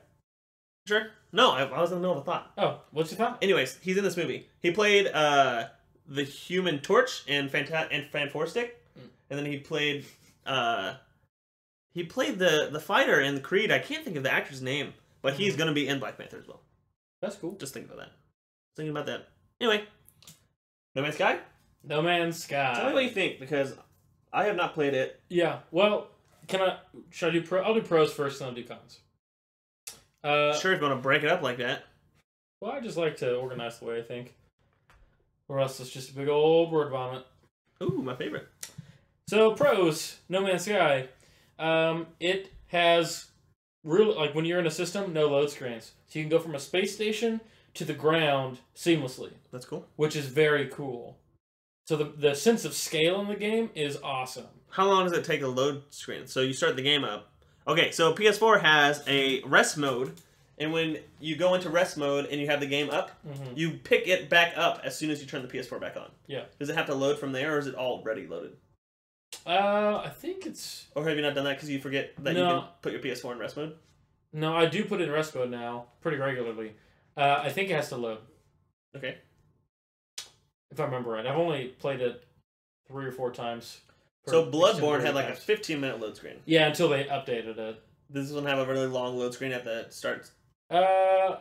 Sure. No, I, I was in the middle of a thought. Oh, what's your thought? Anyways, he's in this movie. He played uh the Human Torch in Fanta- and Fantastic, Mm. and then he played uh he played the the fighter in Creed. I can't think of the actor's name, but he's Mhm. gonna be in Black Panther as well. That's cool. Just think about that. Thinking about that. Anyway, No Man's Sky. No Man's Sky. Tell me what you think because I have not played it. Yeah. Well, can I? Should I do pro? I'll do pros first, and I'll do cons. Uh, sure, if you want to break it up like that. Well, I just like to organize the way I think, or else it's just a big old word vomit. Ooh, my favorite. So pros, No Man's Sky. Um, it has real like when you're in a system, no load screens, so you can go from a space station to the ground seamlessly, That's cool. which is very cool. So the the sense of scale in the game is awesome. How long does it take a load screen? So you start the game up. Okay, so PS4 has a rest mode, and when you go into rest mode and you have the game up, hmm you pick it back up as soon as you turn the PS4 back on. Yeah. Does it have to load from there, or is it already loaded? Uh, I think it's Or have you not done that because you forget that you can put your PS4 in rest mode? no. I do put it in rest mode now pretty regularly. Uh, I think it has to load Okay. if I remember right. I've only played it three or four times. For So Bloodborne had like a 15 minute load screen. yeah until they updated it. Does this one have a really long load screen at the start? Uh,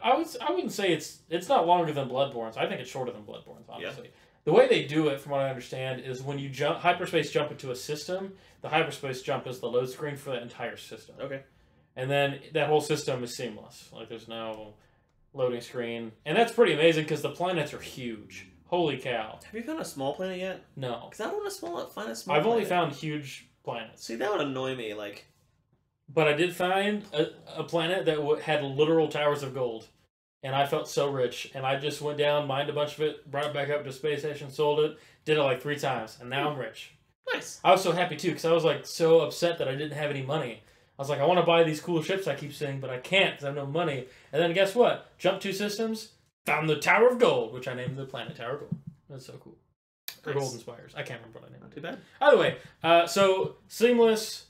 I would I wouldn't say it's it's not longer than Bloodborne's. I think it's shorter than Bloodborne's. Honestly, the way they do it, from what I understand, is when you jump hyperspace jump into a system, the hyperspace jump is the load screen for that entire system, Okay. and then that whole system is seamless. Like there's no loading screen, and that's pretty amazing because the planets are huge. Holy cow! Have you found a small planet yet? No, Because I don't want to small, find a small I've only found huge planets, See, that would annoy me. Like, but I did find a, a planet that w- had literal towers of gold. and I felt so rich. And I just went down, mined a bunch of it, brought it back up to space station, sold it, did it like three times, and now I'm rich. nice. I was so happy too because I was like so upset that I didn't have any money. I was like, I want to buy these cool ships I keep seeing, but I can't because I have no money. And then guess what? Jump two systems, found the Tower of Gold, which I named the planet Tower of Gold. That's so cool. Or Golden Spires. I can't remember what I named Not it. too bad. Either way, uh, so seamless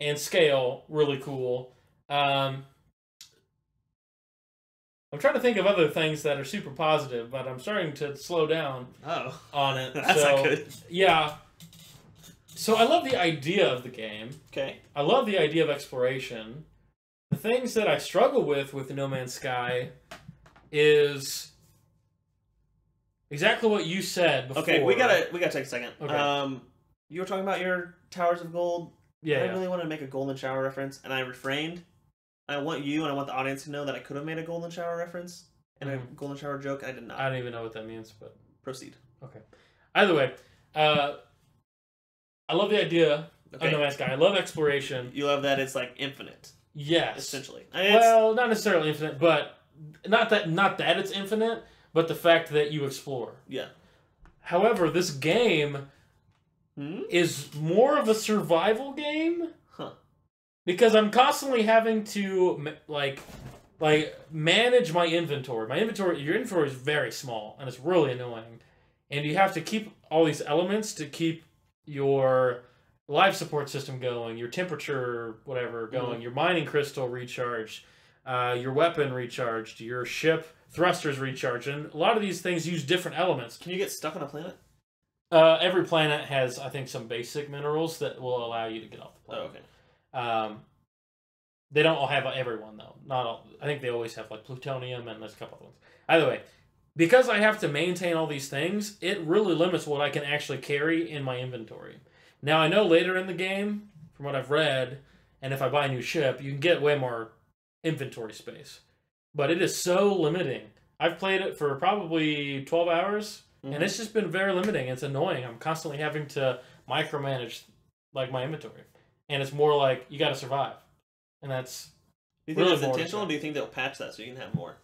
and scale, really cool. Um, I'm trying to think of other things that are super positive, but I'm starting to slow down Oh, on it. that's so, not good. Yeah. So I love the idea of the game. Okay. I love the idea of exploration. The things that I struggle with with No Man's Sky is exactly what you said before. Okay, we gotta we gotta take a second. Okay. Um, you were talking about your towers of gold. Yeah. I yeah. really wanted to make a golden shower reference, and I refrained. I want you and I want the audience to know that I could have made a golden shower reference and a Mhm. golden shower joke. I did not. I don't even know what that means, but Proceed. Okay. Either way, uh, I love the idea Okay. of No Man's Sky. I love exploration. You love that it's like infinite, Yes. essentially. And it's- Well, not necessarily infinite, but not that not that it's infinite, but the fact that you explore. yeah. However, this game Hmm? is more of a survival game Huh. because I'm constantly having to like like manage my inventory. My inventory, your inventory is very small and it's really annoying, and you have to keep all these elements to keep your life support system going, your temperature, whatever, going, your mining crystal recharged, uh, your weapon recharged, your ship thrusters recharged, and a lot of these things use different elements. Can you get stuck on a planet? Uh, every planet has, I think, some basic minerals that will allow you to get off the Oh, planet. okay. Um, they don't all have everyone though. Not all. I think they always have like plutonium and there's a couple of ones. Either way, because I have to maintain all these things, it really limits what I can actually carry in my inventory. Now I know later in the game, from what I've read, and if I buy a new ship, you can get way more inventory space. But it is so limiting. I've played it for probably twelve hours Mhm. and it's just been very limiting. It's annoying. I'm constantly having to micromanage like my inventory, and it's more like you got to survive, and that's Do you think really that's intentional, or do you think they'll patch that so you can have more?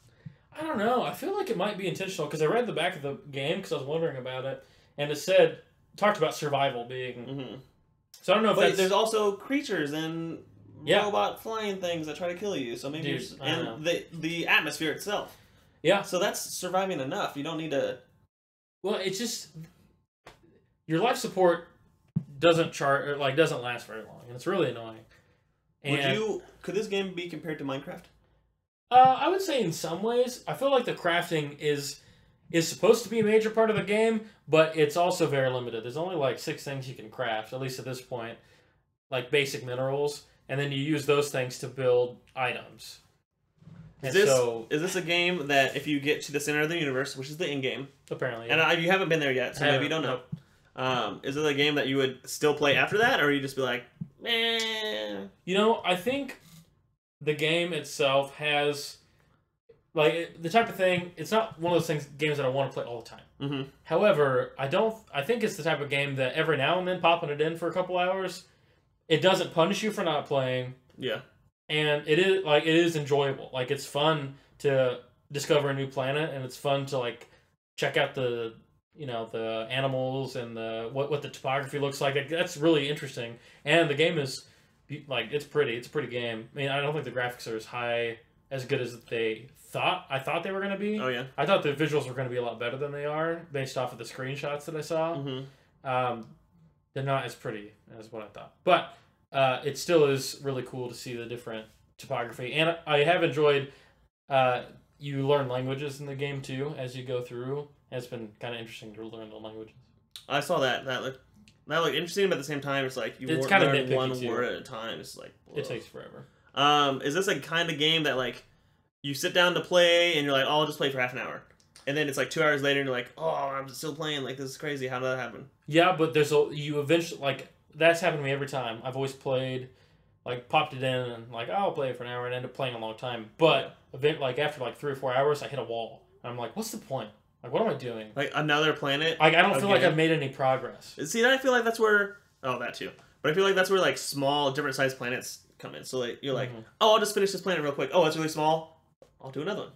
I don't know. I feel like it might be intentional because I read the back of the game because I was wondering about it, and it said talked about survival being. Mm-hmm. So I don't know if there's also creatures and Yeah. robot flying things that try to kill you. So maybe Dude, you're, s- I don't and the the atmosphere itself. yeah. So that's surviving enough. You don't need to. Well, it's just your life support doesn't chart or like doesn't last very long, and it's really annoying. Would And- you? Could this game be compared to Minecraft? Uh, I would say in some ways, I feel like the crafting is is supposed to be a major part of the game, but it's also very limited. There's only like six things you can craft, at least at this point, like basic minerals, and then you use those things to build items. Is And this so is this a game that if you get to the center of the universe, which is the end game, apparently, and I, you haven't been there yet, so maybe you don't know. haven't, Um, is it a game that you would still play after that, or you just be like, eh? You know, I think the game itself has like the type of thing. It's not one of those things games that I want to play all the time. Mm-hmm. However, I don't. I think it's the type of game that every now and then popping it in for a couple hours, it doesn't punish you for not playing, Yeah. and it is like it is enjoyable. Like it's fun to discover a new planet, and it's fun to like check out the you know the animals and the what what the topography looks like. Like, That's really interesting, and the game is like it's pretty. It's a pretty game. I mean, I don't think the graphics are as high as good as they thought. I thought they were going to be. Oh yeah. I thought the visuals were going to be a lot better than they are based off of the screenshots that I saw. hmm Um, they're not as pretty as what I thought, but uh, it still is really cool to see the different topography, and I have enjoyed. Uh, you learn languages in the game too as you go through. And it's been kind of interesting to learn the languages. I saw that. That looked that looked interesting, but at the same time, it's like you It's kinda learn nitpicky, one too. word at a time. It's like It takes forever. Um, is this a kind of game that like you sit down to play and you're like, oh, I'll just play for half an hour, and then it's like two hours later and you're like, oh, I'm still playing. Like this is crazy. How did that happen? Yeah, but there's a you eventually like that's happened to me every time. I've always played, like popped it in and like oh, I'll play it for an hour and end up playing a long time. But event like after like three or four hours, I hit a wall. And I'm like, what's the point? Like, what am I doing? Like another planet. Like, I don't feel like I've made any progress. See, I feel like that's where oh that too, but I feel like that's where like small, different sized planets come in. So like you're like, Mhm. oh, I'll just finish this planet real quick. Oh, it's really small. I'll do another one.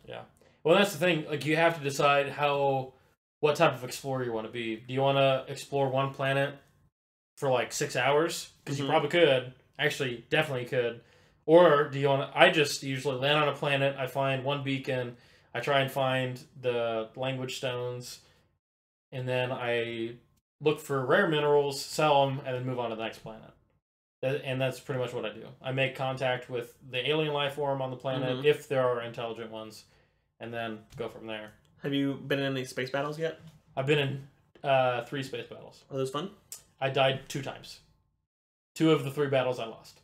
Well, that's the thing. Like, you have to decide how, what type of explorer you want to be. Do you want to explore one planet for like six hours? Because Mhm. you probably could. Actually, definitely could. Or do you want to? I just usually land on a planet. I find one beacon. I try and find the language stones, and then I look for rare minerals, sell them, and then move on to the next planet. And that's pretty much what I do. I make contact with the alien life form on the planet Mhm. if there are intelligent ones, and then go from there. Have you been in any space battles yet? I've been in uh, three space battles. Are those fun? I died two times. Two of the three battles I lost.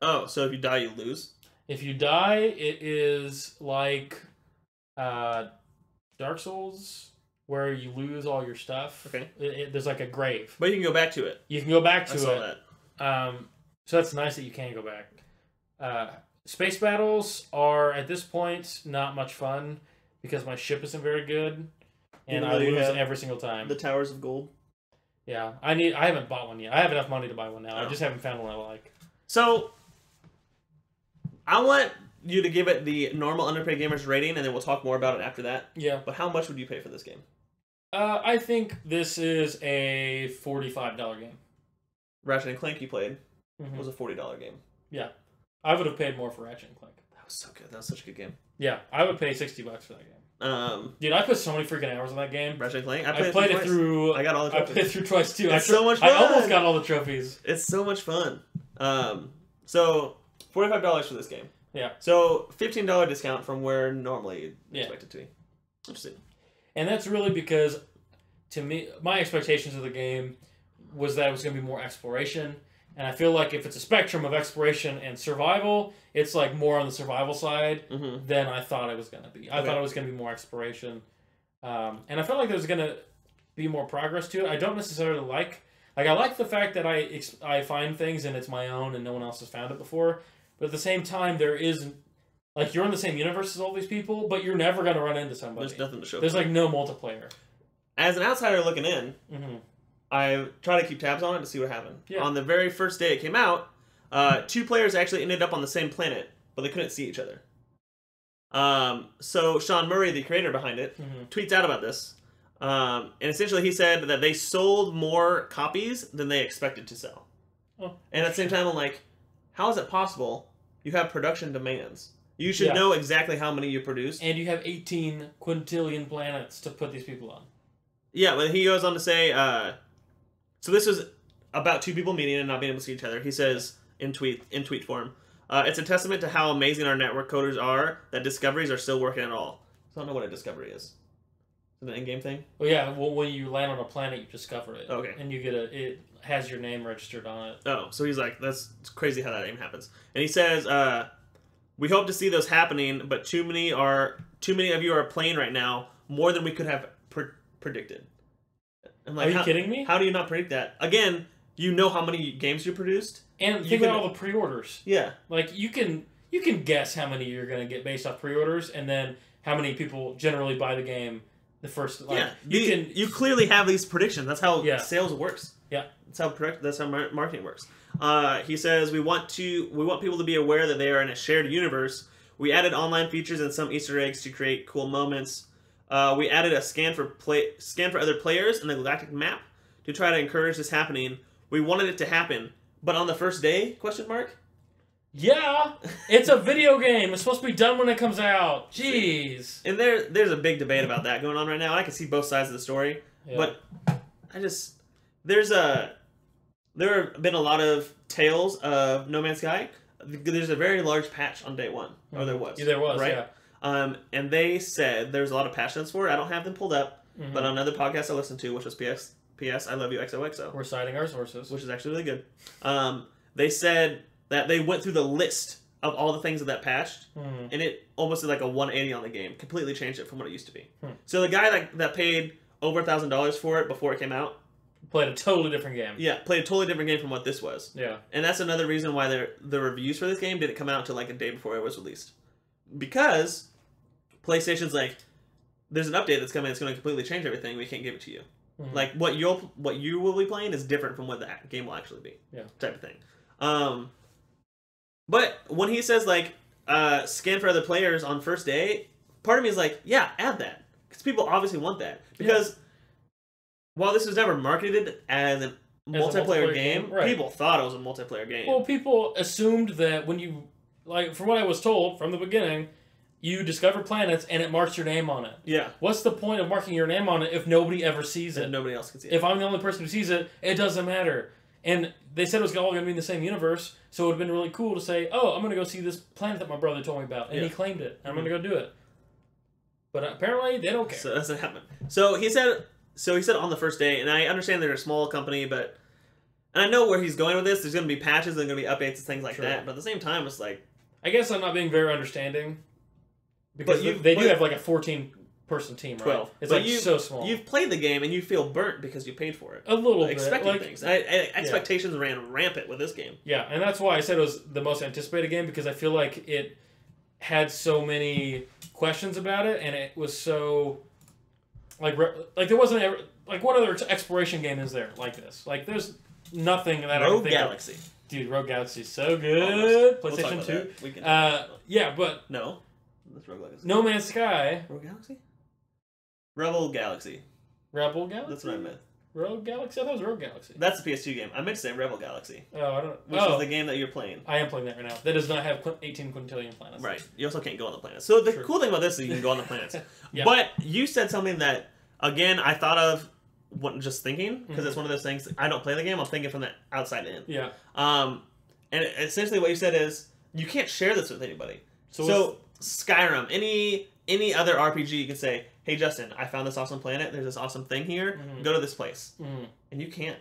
Oh, so if you die, you lose. If you die, it is like uh, Dark Souls, where you lose all your stuff. Okay. It, it- there's like a grave. But you can go back to it. You can go back to I saw it. that. Um, so that's nice that you can go back. Uh, space battles are at this point not much fun because my ship isn't very good, and I lose every single time. The Towers of Gold. yeah, I need. I haven't bought one yet. I have enough money to buy one now. I Oh. just haven't found one I like. So, I want you to give it the normal underpaid gamers rating, and then we'll talk more about it after that. Yeah. But how much would you pay for this game? Uh, I think this is a forty-five dollar game. Ratchet and Clank you played Mhm. was a forty dollar game. I would have paid more for Ratchet and Clank. That was so good. That was such a good game. Yeah, I would pay sixty bucks for that game. Um, Dude, I put so many freaking hours on that game. Ratchet and Clank. I I played, played, it, it through. I got all the I trophies. played through twice too. I It's tr- so much Fun. I almost got all the trophies. It's so much fun. Um, so forty five dollars for this game. Yeah. So fifteen dollar discount from where normally you'd Yeah. expect it to be. Interesting. And that's really because, to me, my expectations of the game was that it was going to be more exploration. And I feel like if it's a spectrum of exploration and survival, it's like more on the survival side Mm-hmm. than I thought it was going to be. I Okay. thought it was going to be more exploration. Um, and I felt like there's going to be more progress to it. I don't necessarily like. Like I like the fact that I ex- I find things and it's my own and no one else has found it before. But at the same time, there is like you're in the same universe as all these people, but you're never going to run into somebody. There's nothing to show. There's like no multiplayer. as an outsider looking in, hmm I try to keep tabs on it to see what happened. Yeah. On the very first day it came out, uh, two players actually ended up on the same planet, but they couldn't see each other. Um, so Sean Murray, the creator behind it, hmm tweets out about this, um, and essentially he said that they sold more copies than they expected to sell. Oh. And at the same time, I'm like, how is it possible? You have production demands. You should Yeah. know exactly how many you produce. And you have 18 quintillion planets to put these people on. Yeah, but he goes on to say, uh, so this was about two people meeting and not being able to see each other. He says in tweet in tweet form, uh, it's a testament to how amazing our network coders are that discoveries are still working at all. So I don't know what a discovery is. Is it an in-game thing? Well, yeah. Well, when you land on a planet, you discover it. Okay. And you get a. It has your name registered on it. Oh, so he's like, that's it's crazy how that even happens. And he says, uh, we hope to see those happening, but too many are too many of you are playing right now more than we could have pre- predicted. I'm Are you how, kidding me? How do you not predict that? Again, you know how many games you produced. and you think can- about all the pre-orders. Yeah. Like you can you can guess how many you're gonna get based off pre-orders, and then how many people generally buy the game the first. Like, yeah, You you can. you clearly have these predictions. That's how Yeah. sales works. Yeah. that's how product, that's how marketing works. Uh, he says we want to we want people to be aware that they are in a shared universe. We added online features and some Easter eggs to create cool moments. Uh, we added a scan for play scan for other players in the galactic map to try to encourage this happening. We wanted it to happen, but on the first day? Question mark. Yeah, it's a video game. It's supposed to be done when it comes out. Jeez. And there, there's a big debate about that going on right now. I can see both sides of the story, Yeah. but I just there's a there have been a lot of tales of No Man's Sky. There's a very large patch on day one, or there was. Yeah, there was. right? Yeah. Um, and they said there's a lot of notes for it. I don't have them pulled up, Mhm. but on another podcast I listened to, which was PS PS I love you XOXO, We're citing our sources. which is actually really good. Um, they said that they went through the list of all the things that that patched, Mhm. and it almost did like a 180 on the game, completely changed it from what it used to be. Hmm. So the guy that, that paid over a thousand dollars for it before it came out, Played a totally different game. yeah, played a totally different game from what this was, Yeah. and that's another reason why the the reviews for this game didn't come out until like a day before it was released, because PlayStation's like, there's an update that's coming, it's going to completely change everything. We can't give it to you. Mhm. Like what you'll what you will be playing is different from what the game will actually be. Yeah. Type of thing. Um, but when he says like uh, scan for other players on first day, part of me is like, yeah, add that because people obviously want that because while this was never marketed as a multiplayer, multiplayer game, game, right. people thought it was a multiplayer game. Well, people assumed that when you, like, from what I was told from the beginning, you discover planets and it marks your name on it. yeah, What's the point of marking your name on it if nobody ever sees and it? nobody else can see it. If I'm the only person who sees it, it doesn't matter. And they said it was all going to be in the same universe, so it would have been really cool to say, "Oh, I'm going to go see this planet that my brother told me about," and he Yeah. Mm-hmm. claimed it. I'm going to go do it. But apparently, they don't care. So that's doesn't happen. So he said. So he said on the first day, and I understand they're a small company, but and I know where he's going with this. There's going to be patches and going to be updates and things like Sure. that. But at the same time, it's like I guess I'm not being very understanding because they do have like a 14 person team, right? 12. It's But like so small. you've played the game and you feel burnt because you paid for it, a little bit, expecting like, things. I, I, expectations ran rampant with this game. Yeah, and that's why I said it was the most anticipated game because I feel like it had so many questions about it, and it was so like re- like there wasn't ever like what other exploration game is there like this? Like there's nothing that I Rogue think Galaxy. of. Dude, Rogue Galaxy's so good. We'll PlayStation Two. We can Uh, yeah, but no, that's Rogue Galaxy. No Man's Sky, Rogue Galaxy. Rebel Galaxy. Rebel Galaxy. That's what I meant. Rogue Galaxy. I thought it was Rogue Galaxy. That's the PS2 game. I meant to say Rebel Galaxy, Oh, I don't. which oh, is the game that you're playing. I am playing that right now. That does not have qu- 18 quintillion planets. Right. You also can't go on the planets. So the True. cool thing about this is you can go on the planets. Yeah. But you said something that again I thought of what just thinking because Mhm. it's one of those things I don't play the game. I'm thinking from the outside in. Yeah. Um, and essentially what you said is you can't share this with anybody. So, So, Skyrim, any any other RPG, you can say, "Hey Justin, I found this awesome planet. There's this awesome thing here. Mhm. Go to this place." Mm. And you can't.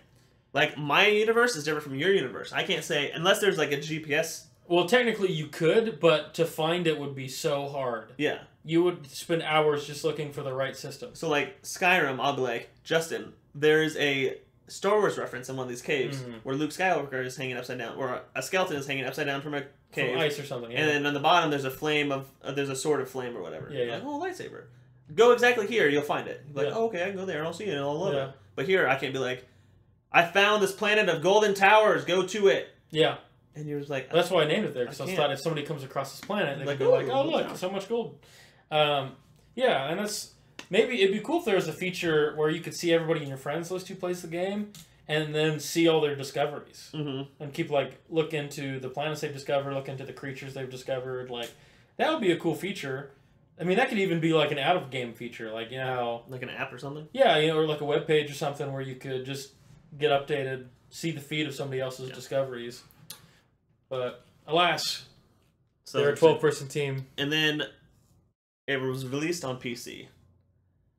Like my universe is different from your universe. I can't say unless there's like a GPS. Well, technically you could, but to find it would be so hard. Yeah. You would spend hours just looking for the right system. So like Skyrim, I'll be like, Justin, there's a Star Wars reference in one of these caves Mhm. where Luke Skywalker is hanging upside down, or a skeleton is hanging upside down from a cave, From ice or something. Yeah. and then on the bottom there's a flame of uh, there's a sword of flame or whatever. Yeah, yeah. Like, oh, lightsaber. Go exactly here, you'll find it. Like, Yeah. oh, okay, I can go there and I'll see it and I'll love Yeah. it. But here, I can't be like, I found this planet of golden towers. Go to it. yeah. And you're just like, That's why I named it there because I I, thought if somebody comes across this planet, they Like, could be like, "Oh, look, so much gold." Um, yeah, and that's maybe it'd be cool if there was a feature where you could see everybody in your friends list who plays the game, and then see all their discoveries, hmm and keep like look into the planets they've discovered, look into the creatures they've discovered. Like that would be a cool feature. I mean, that could even be like an out of game feature, like you know, like an app or something. yeah, you know, or like a web page or something where you could just get updated, see the feed of somebody else's Yeah. discoveries. But alas, So they're a twelve person team. And then it was released on PC.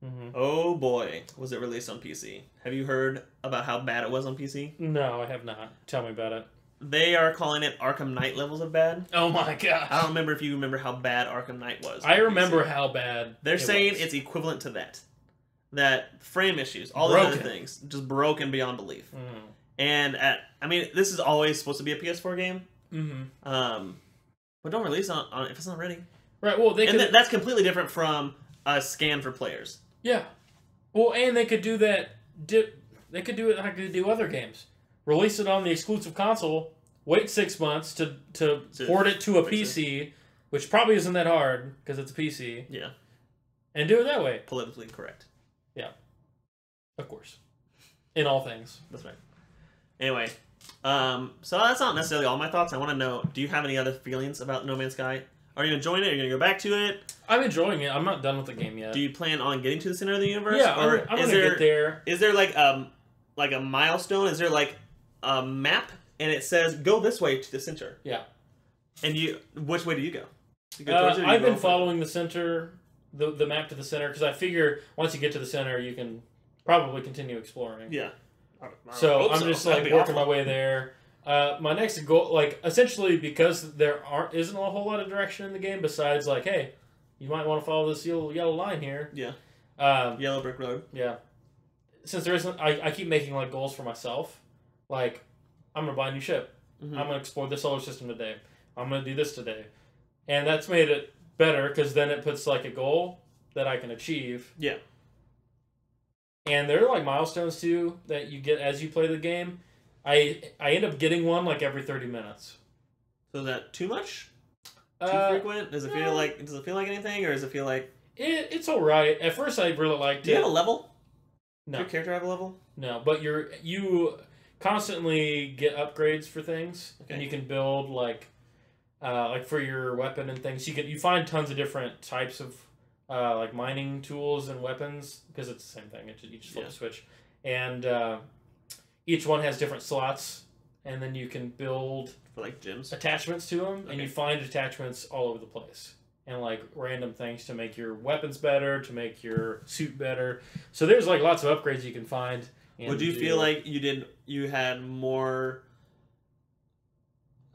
Mm-hmm. Oh boy, was it released on PC? Have you heard about how bad it was on PC? No, I have not. Tell me about it. They are calling it Arkham Knight levels of bad. Oh my god! I don't remember if you remember how bad Arkham Knight was. I remember PC. how bad They're it saying was. it's equivalent to that. That frame issues, all the other things, just broken beyond belief. Mm. And at, I mean, this is always supposed to be a PS4 game. Mm-hmm. Um, but don't release on, on if it's not ready. Right. Well, they and could. th- that's completely different from a scan for players. Yeah. Well, and they could do that. Dip. They could do it like they do other games. Release it on the exclusive console. Wait six months to to To port it to a PC, which probably isn't that hard because it's a PC. Yeah. and do it that way. Politically correct. Yeah. Of course, in all things. That's right. Anyway, um, so that's not necessarily all my thoughts. I want to know: Do you have any other feelings about No Man's Sky? Are you enjoying it? Are you gonna go back to it? I'm enjoying it. I'm not done with the game yet. Do you plan on getting to the center of the universe? yeah, or I'm, I'm is gonna there get there. is there like um like a milestone? Is there like a map and it says go this way to the center? Yeah. And you, which way do you go? You go Uh, towards it you I've go been over it? following the center, the the map to the center, because I figure once you get to the center, you can probably continue exploring. Yeah. So I'm just like working my way there. Uh, my next goal, like essentially, because there aren't isn't a whole lot of direction in the game besides like, hey, you might want to follow this yellow yellow line here. Yeah. Um, Yellow brick road. yeah. Since there isn't, I, I keep making like goals for myself. Like, I'm gonna buy a new ship. Mhm. I'm gonna explore the solar system today. I'm gonna do this today, and that's made it better because then it puts like a goal that I can achieve. Yeah. And there are like milestones too that you get as you play the game. I I end up getting one like every thirty minutes. So is that too much? Too Uh, frequent? Does it feel no. like does it feel like anything, or does it feel like it, it's all right. At first, I really liked do you have a level? No, your character have a level? no, but you're you constantly get upgrades for things, Okay. and you can build like uh, like for your weapon and things. You can you find tons of different types of uh, like mining tools and weapons because it's the same thing. It, you just flip Yeah. a switch, and uh, each one has different slots, and then you can build For like gyms? attachments to them, and you find attachments all over the place, and like random things to make your weapons better, to make your suit better. So there's like lots of upgrades you can find. Would you do. feel like you did you had more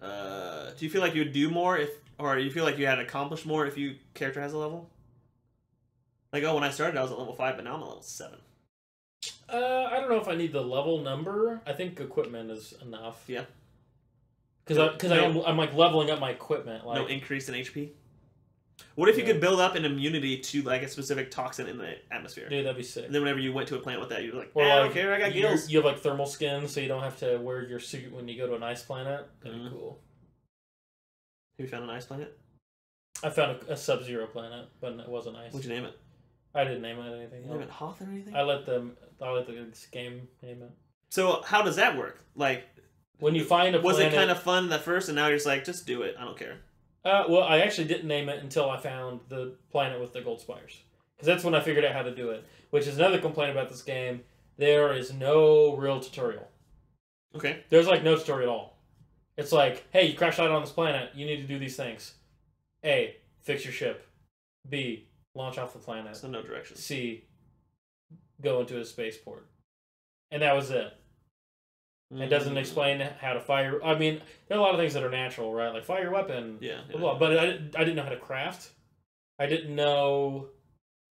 uh do you feel like you would do more if or you feel like you had accomplished more if you character has a level? Like oh when I started I was at level five but now I'm at level seven. Uh, I don't know if I need the level number. I think equipment is enough. Yeah. Because No- I because no- I'm, I'm like leveling up my equipment. Like no increase in HP? What if you could build up an immunity to like a specific toxin in the atmosphere? dude, that'd be sick. And then whenever you went to a planet with that, you're like, Or "Ah, like, care, I got you, gills. you have like thermal skin, so you don't have to wear your suit when you go to an ice planet. That'd Mhm. be cool. Have you found an ice planet? I found a, a sub-zero planet, but it wasn't ice. What'd you name it? I didn't name it anything. You name it Hoth or anything? I let them. I let the game name it. So how does that work? Like, When you find a planet was planet, it kind of fun at first, and now you're just like, just do it. I don't care. Uh, well, I actually didn't name it until I found the planet with the gold spires, because that's when I figured out how to do it. Which is another complaint about this game. There is no real tutorial. Okay. There's like no tutorial at all. It's like, hey, you crash out on this planet. You need to do these things. A, fix your ship. B, launch off the planet. So no direction. C, go into a spaceport. And that was it. It doesn't Mm. explain how to fire. I mean, there are a lot of things that are natural, right? Like fire your weapon, Yeah. blah, blah. But I, didn't- I didn't know how to craft. I didn't know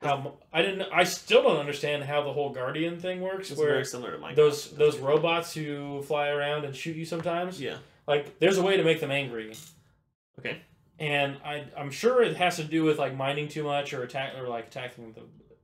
how. I didn't. I still don't understand how the whole guardian thing works. It's where very similar to Minecraft. those those robots who fly around and shoot you sometimes. Yeah. Like, there's a way to make them angry, Okay. And I I'm sure it has to do with like mining too much or attack or like attacking the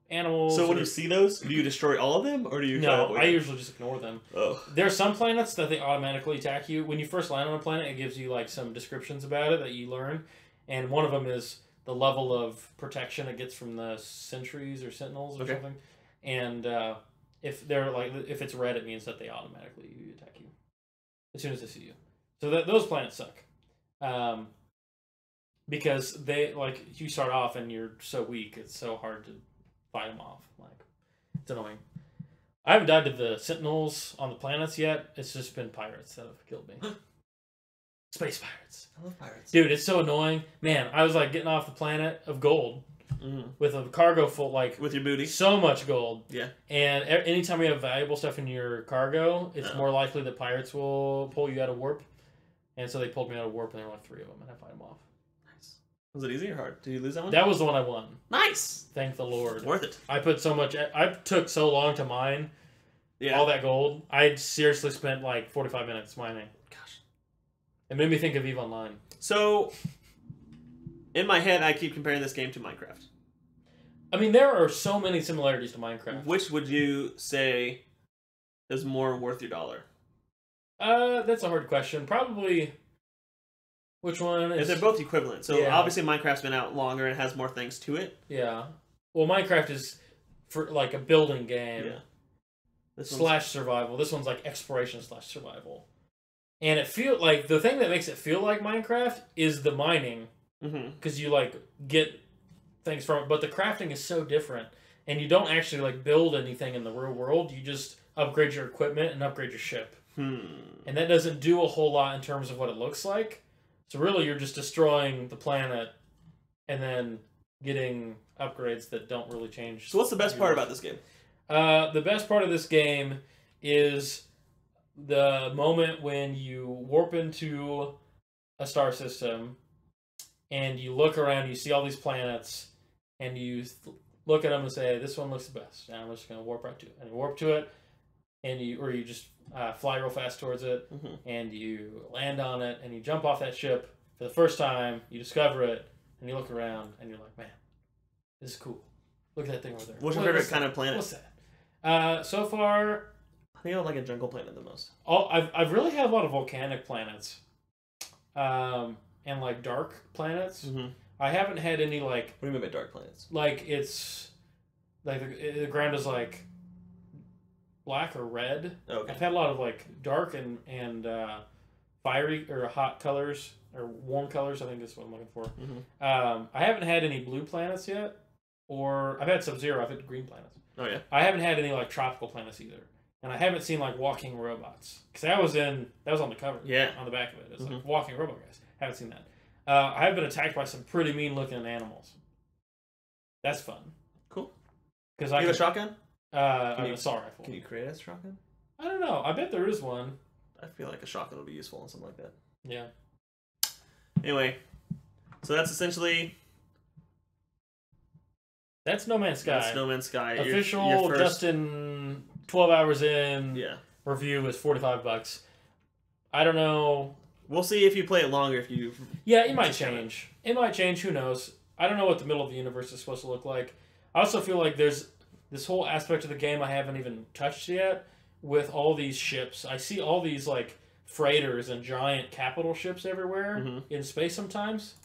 animals. So when or- you see those, do you destroy all of them, or do you? no, I usually just ignore them. Oh. There are some planets that they automatically attack you. When you first land on a planet, it gives you like some descriptions about it that you learn, and one of them is the level of protection it gets from the sentries or sentinels or Okay. something. And uh, if they're like, if it's red, it means that they automatically attack you as soon as they see you. So that those planets suck, um, because they like you start off and you're so weak. It's so hard to fight them off. Like it's annoying. I haven't died to the sentinels on the planets yet. It's just been pirates that have killed me. Space pirates. I love pirates. Dude, it's so annoying. Man, I was like getting off the planet of gold Mhm. with a cargo full, like With your booty. so much gold. Yeah. And anytime you have valuable stuff in your cargo, it's Oh. more likely that pirates will pull you out of warp. And so they pulled me out of warp, and there were like three of them, and I fight them off. Was it easy or hard? Did you lose that one? That was the one I won. nice. Thank the Lord. Worth it. I put so much. I took so long to mine Yeah. all that gold. I seriously spent like forty five minutes mining. Gosh. It made me think of Eve Online. So, in my head, I keep comparing this game to Minecraft. I mean, there are so many similarities to Minecraft. Which would you say is more worth your dollar? Uh, that's a hard question. Probably. Which one is? they're both equivalent. So Yeah. obviously Minecraft's been out longer and has more things to it. Yeah. well, Minecraft is for like a building game Yeah. This slash survival. This one's like exploration slash survival. And it feel like the thing that makes it feel like Minecraft is the mining Mm-hmm. because you like get things from it, but the crafting is so different, and you don't actually like build anything in the real world. You just upgrade your equipment and upgrade your ship, Hmm. and that doesn't do a whole lot in terms of what it looks like. So really, you're just destroying the planet, and then getting upgrades that don't really change. So what's the best part about this game? Uh, the best part of this game is the moment when you warp into a star system and you look around, you see all these planets, and you th- look at them and say, "This one looks the best," and I'm just gonna warp right to it. And you warp to it, and you or you just uh, fly real fast towards it, Mhm. and you land on it, and you jump off that ship for the first time. You discover it, and you look around, and you're like, "Man, this is cool. Look at that thing over there." What's your What- favorite kind that? of planet? What's that? Uh, so far, I think I like a jungle planet the most. all, I've I've really had a lot of volcanic planets, um, and like dark planets. Mm-hmm. I haven't had any like what do you mean by dark planets? like it's like the, the ground is like black or red. Okay. I've had a lot of like dark and and uh, fiery or hot colors or warm colors. I think is what I'm looking for. Mhm. Um, I haven't had any blue planets yet, or I've had Sub Zero. I've had green planets. Oh yeah. I haven't had any like tropical planets either, and I haven't seen like walking robots because that was in that was on the cover. Yeah. on the back of it. It's like Mhm. walking robot guys. Haven't seen that. Uh, I have been attacked by some pretty mean looking animals. That's fun Cool. because I have a shotgun? Uh, Can you- a assault rifle. Can you create a shotgun? I don't know. I bet there is one. I feel like a shotgun would be useful in something like that. Yeah. Anyway, so that's essentially That's No Man's Sky. that's No Man's Sky. Official your first- Justin. Twelve hours in. Yeah. Review is forty five bucks. I don't know. We'll see if you play it longer. If you Yeah, it might change. It might change. Who knows? I don't know what the middle of the universe is supposed to look like. I also feel like there's this whole aspect of the game I haven't even touched yet with all these ships. I see all these like freighters and giant capital ships everywhere Mhm. in space sometimes.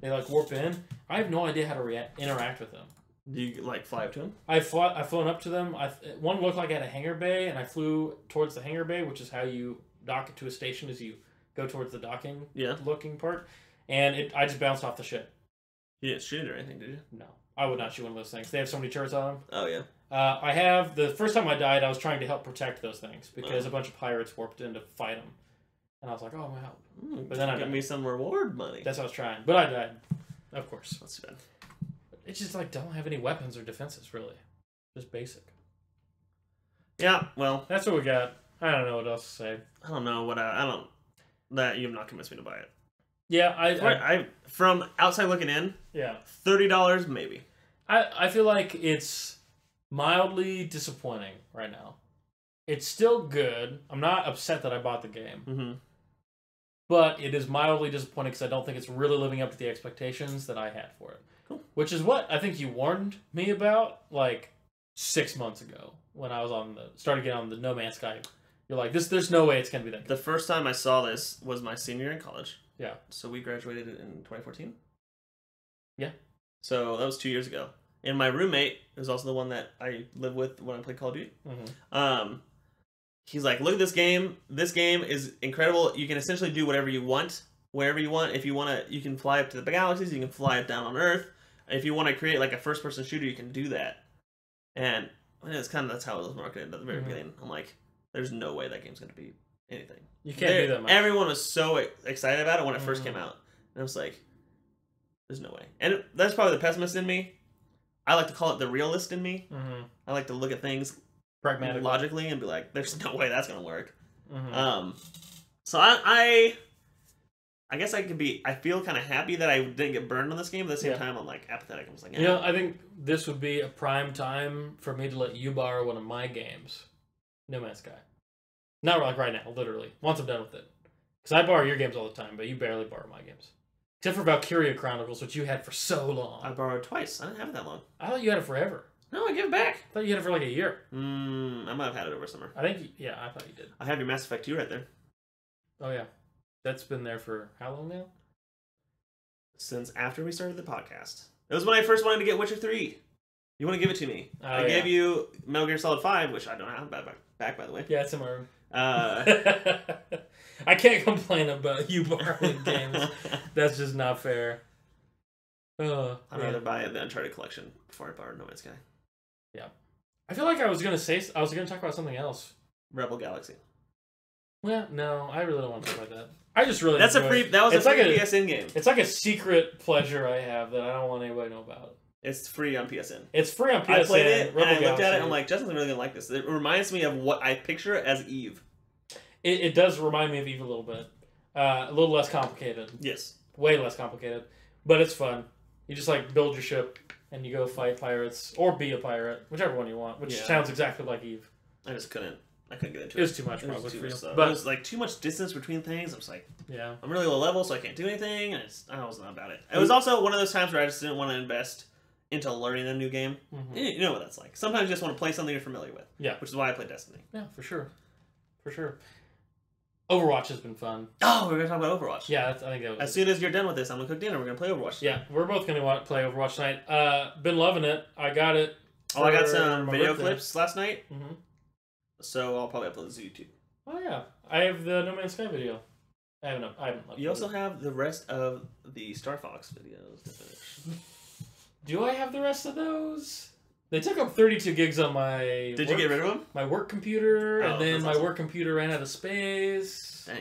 They like warp in. I have no idea how to react, interact with them. do you like fly up to them? I've fought, I've flown up to them. I one looked like it had a hangar bay, and I flew towards the hangar bay, which is how you dock it to a station as you go towards the docking Yeah. looking part. And it, I just bounced off the ship. You didn't shoot or anything, did you? No, I would not shoot one of those things. They have so many turrets on them. Oh yeah. Uh, I have the first time I died, I was trying to help protect those things because Oh. a bunch of pirates warped in to fight them, and I was like, "Oh, my help!" Mm, But then I give died. me some reward money. That's what I was trying, but I died, of course. That's bad. It's just like don't have any weapons or defenses really, just basic. Yeah. Well, That's what we got. I don't know what else to say. I don't know what I, I don't. That you have not convinced me to buy it. Yeah, I, I I, from outside looking in, yeah, thirty dollars maybe. I I feel like it's mildly disappointing right now. It's still good. I'm not upset that I bought the game. Mm-hmm. but it is mildly disappointing because I don't think it's really living up to the expectations that I had for it. Cool. Which is what I think you warned me about like six months ago when I was on the started getting on the No Man's Sky. You're like, this. There's no way it's gonna be that good. The first time I saw this was my senior year in college. Yeah. So we graduated in 2014. Yeah. So that was two years ago. And my roommate is also the one that I live with when I play Call of Duty. Mhm. Um, he's like, look at this game. This game is incredible. You can essentially do whatever you want, wherever you want. If you want to, you can fly up to the galaxies. You can fly it down on Earth. If you want to create like a first-person shooter, you can do that. And it's kind of that's how it was marketed at the very Mhm. beginning. I'm like, there's no way that game's gonna be anything. You can't There- do that much. Everyone was so excited about it when it first Mhm. came out, and I was like, "There's no way." And that's probably the pessimist in me. I like to call it the realist in me. Mhm. I like to look at things pragmatically, logically and be like, "There's no way that's gonna work." Mhm. Um, so I, I, I guess I could be. I feel kind of happy that I didn't get burned on this game. But at the same Yeah. time, I'm like apathetic. I'm like, You know. I think this would be a prime time for me to let you borrow one of my games, No Man's Sky. Not like right now, literally. Once I'm done with it, because I borrow your games all the time, but you barely borrow my games, except for Valkyria Chronicles, which you had for so long. I borrowed twice. I didn't have it that long. I thought you had it forever. No, I give it back. I thought you had it for like a year. Mm, I might have had it over summer. I think, you, yeah, I thought you did. I have your Mass Effect 2 right there. Oh yeah, that's been there for how long now? since after we started the podcast. It was when I first wanted to get Witcher 3. You want to give it to me? Oh, I yeah. gave you Metal Gear Solid Five, which I don't have back, back, back by the way. Yeah, it's in my room. Uh, I can't complain about you borrowing games. That's just not fair. Oh, I'd man. rather buy the Uncharted collection before I borrow No Man's Sky. Yeah, I feel like I was gonna say I was gonna talk about something else. Rebel Galaxy. Well, no, I really don't want to talk about that. I just really That's a free. it. That was It's a like free a- PSN game. It's like a secret pleasure I have that I don't want anybody to know about. It's free on PSN. It's free on PSN. I played it Rebel and I looked at it. Galaxy. I'm like, Justin's really gonna like this. It reminds me of what I picture as Eve. it, it does remind me of Eve a little bit. Uh, a little less complicated, Yes. way less complicated, but it's fun. You just like build your ship and you go fight pirates or be a pirate, whichever one you want. Which Yeah. sounds exactly like Eve. I just couldn't. I couldn't get into It it. was too much It probably too for you, stuff. but it was like too much distance between things. I was like, yeah, I'm really low level, so I can't do anything. And it's, I was not about it. It was also one of those times where I just didn't want to invest into learning a new game. Mhm. You know what that's like. Sometimes you just want to play something you're familiar with. Yeah. Which is why I play Destiny. yeah, for sure, for sure. Overwatch has been fun. Oh, we're gonna talk about Overwatch. Yeah, that's, I think that was. As soon as you're done with this, I'm gonna cook dinner. We're gonna play Overwatch. Yeah, we're both gonna play Overwatch tonight. Uh, been loving it. I got it. Oh, I got some video birthday. clips last night, hmm so I'll probably upload this to YouTube. Oh yeah, I have the No Man's Sky video. I haven't. I haven't. You also have the rest of the Star Fox videos to finish. Do I have the rest of those? They took up 32 gigs on my. Did you get rid of them? my work computer, Oh, and then my awesome. work computer ran out of space. Dang.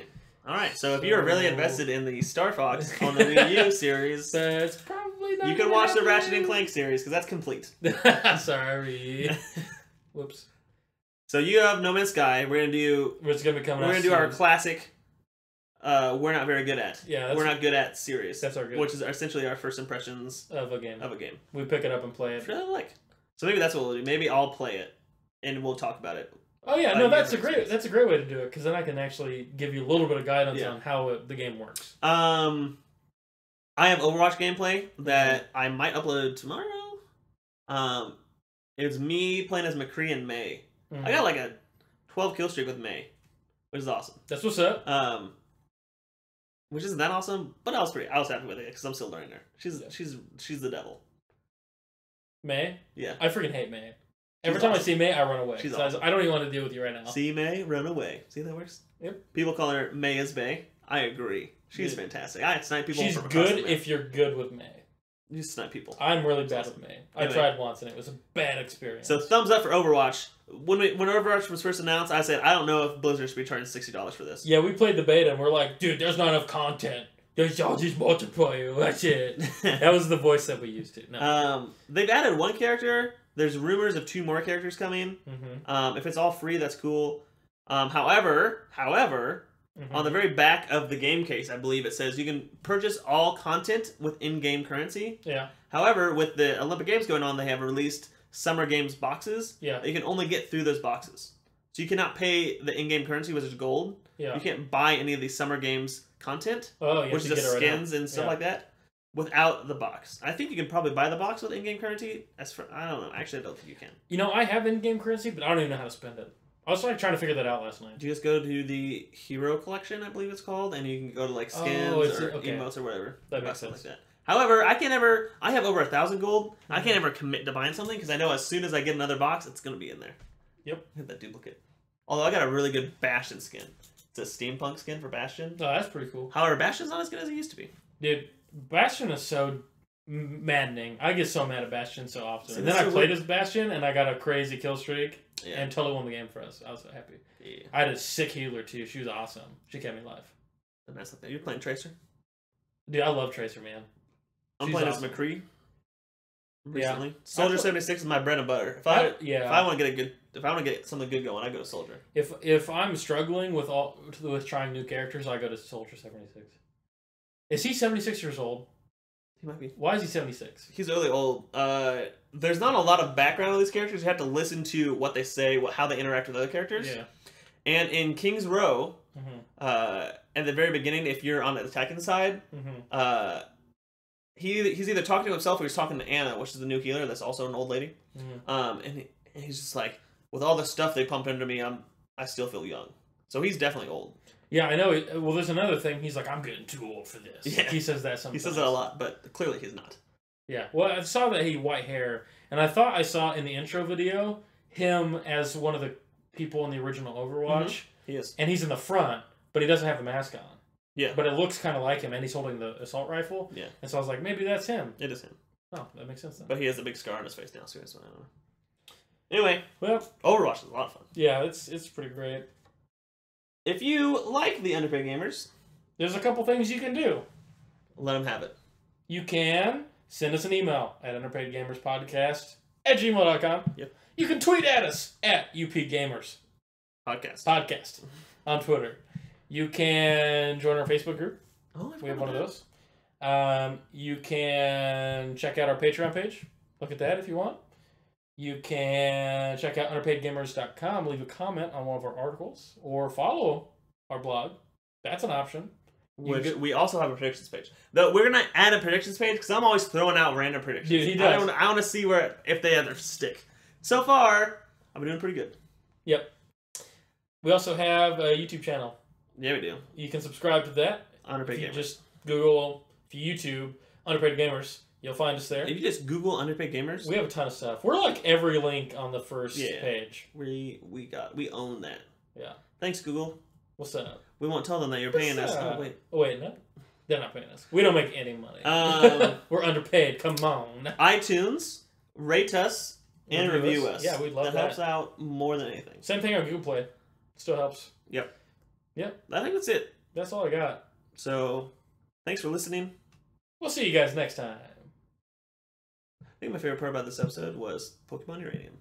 All right. So if you're really invested in the Star Fox on the Wii U series, That's probably not. you can watch the Ratchet and. Clank series because that's complete. Sorry. Whoops. so you have No Man's Sky. We're gonna do. It's gonna be coming. We're gonna do our classic. Uh, we're not very good at. Yeah, that's we're not good at series. that's our good which is essentially our first impressions of a game. of a game. We pick it up and play it. really like. So maybe that's what we'll do. Maybe I'll play it, and we'll talk about it. Oh yeah, no, that's a great experience. that's a great way to do it because then I can actually give you a little bit of guidance Yeah. on how it, the game works. Um, I have Overwatch gameplay that I might upload tomorrow. Um, it's me playing as McCree and Mei. Mhm. I got like a twelve kill streak with Mei, which is awesome. That's what's up. Um, which isn't that awesome, but I was pretty. I was happy with it because I'm still learning her. She's Yeah. she's she's the devil. Mei. Yeah. I freaking hate Mei. Every She's time I see Mei, I run away. She's awesome. I don't even want to deal with you right now. See Mei, run away. See how that works. Yep. People call her Mei is May. I agree. She's Yeah. fantastic. I snipe people. She's good if you're good with Mei. You snipe people. I'm really bad with Mei. I Anyway. tried once and it was a bad experience. So thumbs up for Overwatch. When we, when Overwatch was first announced, I said I don't know if Blizzard should be charging sixty dollars for this. yeah, we played the beta and we're like, dude, there's not enough content. There's all these multiplayer. That's it. that was the voice that we used to. No. um, they've added one character. There's rumors of two more characters coming. mm-hmm. Um, if it's all free, that's cool. Um, however, however, Mm-hmm. on the very back of the game case, I believe it says you can purchase all content with in-game currency. yeah, However, with the Olympic Games going on, they have released Summer Games boxes. yeah, You can only get through those boxes. So you cannot pay the in-game currency, which is gold. yeah. You can't buy any of these Summer Games content, Oh, you which is the get right skins and stuff Yeah. like that, without the box. I think you can probably buy the box with in-game currency. As for I don't know. Actually, I don't think you can. You know, I have in-game currency, but I don't even know how to spend it. I was like trying to figure that out last night. You just go to the Hero Collection, I believe it's called, and you can go to like Oh, skins it's- or okay. emotes or whatever. That makes sense. Like that. However, I can't ever. I have over a thousand gold. I Mhm. can't ever commit to buying something because I know as soon as I get another box, it's gonna be in there. Yep. Hit that duplicate. Although I got a really good Bastion skin. It's a steampunk skin for Bastion. Oh, that's pretty cool, However, Bastion's not as good as it used to be. dude. Bastion is so maddening. I get so mad at Bastion so often. See, and then I played as Bastion, and I got a crazy kill streak, Yeah. and totally won the game for us. I was so happy. yeah. I had a sick healer too. She was awesome. She kept me alive. The mess up there. You're playing Tracer. Dude, I love Tracer, man. I'm She's playing awesome. as McCree. Yeah. Recently, Soldier pl- seventy six is my bread and butter. If I, I, yeah. if I want to get a good, if I want to get something good going, I go to Soldier. If if I'm struggling with all with trying new characters, I go to Soldier seventy six. Is he seventy six years old? He might be. Why is he seventy six? He's really old. Uh, there's not a lot of background on these characters. You have to listen to what they say, what, how they interact with other characters. Yeah. And in King's Row, hmm uh, at the very beginning, if you're on the attacking side, hmm uh, he he's either talking to himself or he's talking to Ana, which is the new healer. That's also an old lady. hmm Um, and, he, and he's just like, with all the stuff they pumped into me, I'm I still feel young. So he's definitely old. Yeah, I know. it- Well, there's another thing. He's like, I'm getting too old for this. Yeah. He says that sometimes. He says that a lot, but clearly he's not. Yeah. Well, I saw that he had white hair, and I thought I saw in the intro video him as one of the people in the original Overwatch, mm-hmm. He is. and he's in the front, but he doesn't have the mask on. Yeah. But it looks kind of like him, and he's holding the assault rifle. Yeah. And so I was like, maybe that's him. It is him. Oh, that makes sense then. But he has a big scar on his face now, so I don't know. Anyway, Well, Overwatch is a lot of fun. yeah, it's it's pretty great. If you like the Underpaid Gamers, There's a couple things you can do. let them have it. You can send us an email at underpaidgamerspodcast at gmail.com. Yep. You can tweet at us at upgamers Podcast. podcast on Twitter. You can join our Facebook group. Oh, We have one of those. Um, you can check out our Patreon page. Look at that if you want. You can check out underpaidgamers.com, leave a comment on one of our articles, or follow our blog. That's an option. You Which we also have a predictions page. Though we're gonna add a predictions page because I'm always throwing out random predictions. Dude, he I does. I want to see where if they ever stick. So far, I've been doing pretty good. Yep. We also have a YouTube channel. Yeah, we do. You can subscribe to that. Underpaid gamers. just Google, if you YouTube Underpaid Gamers, you'll find us there. if you just Google underpaid gamers, We have a ton of stuff. We're like every link on the first Yeah. page. we we got we own that. Yeah. Thanks, Google. What's up? We won't tell them that you're paying us. Oh wait. Oh, wait, no. They're not paying us. We don't make any money. Um, We're underpaid. Come on. iTunes, rate us and Review review us. us. Yeah, we'd love that. that. helps out more than anything. Same thing on Google Play. Still helps. Yep. Yep. I think that's it. That's all I got. So, thanks for listening. We'll see you guys next time. I think my favorite part about this episode was Pokemon Uranium.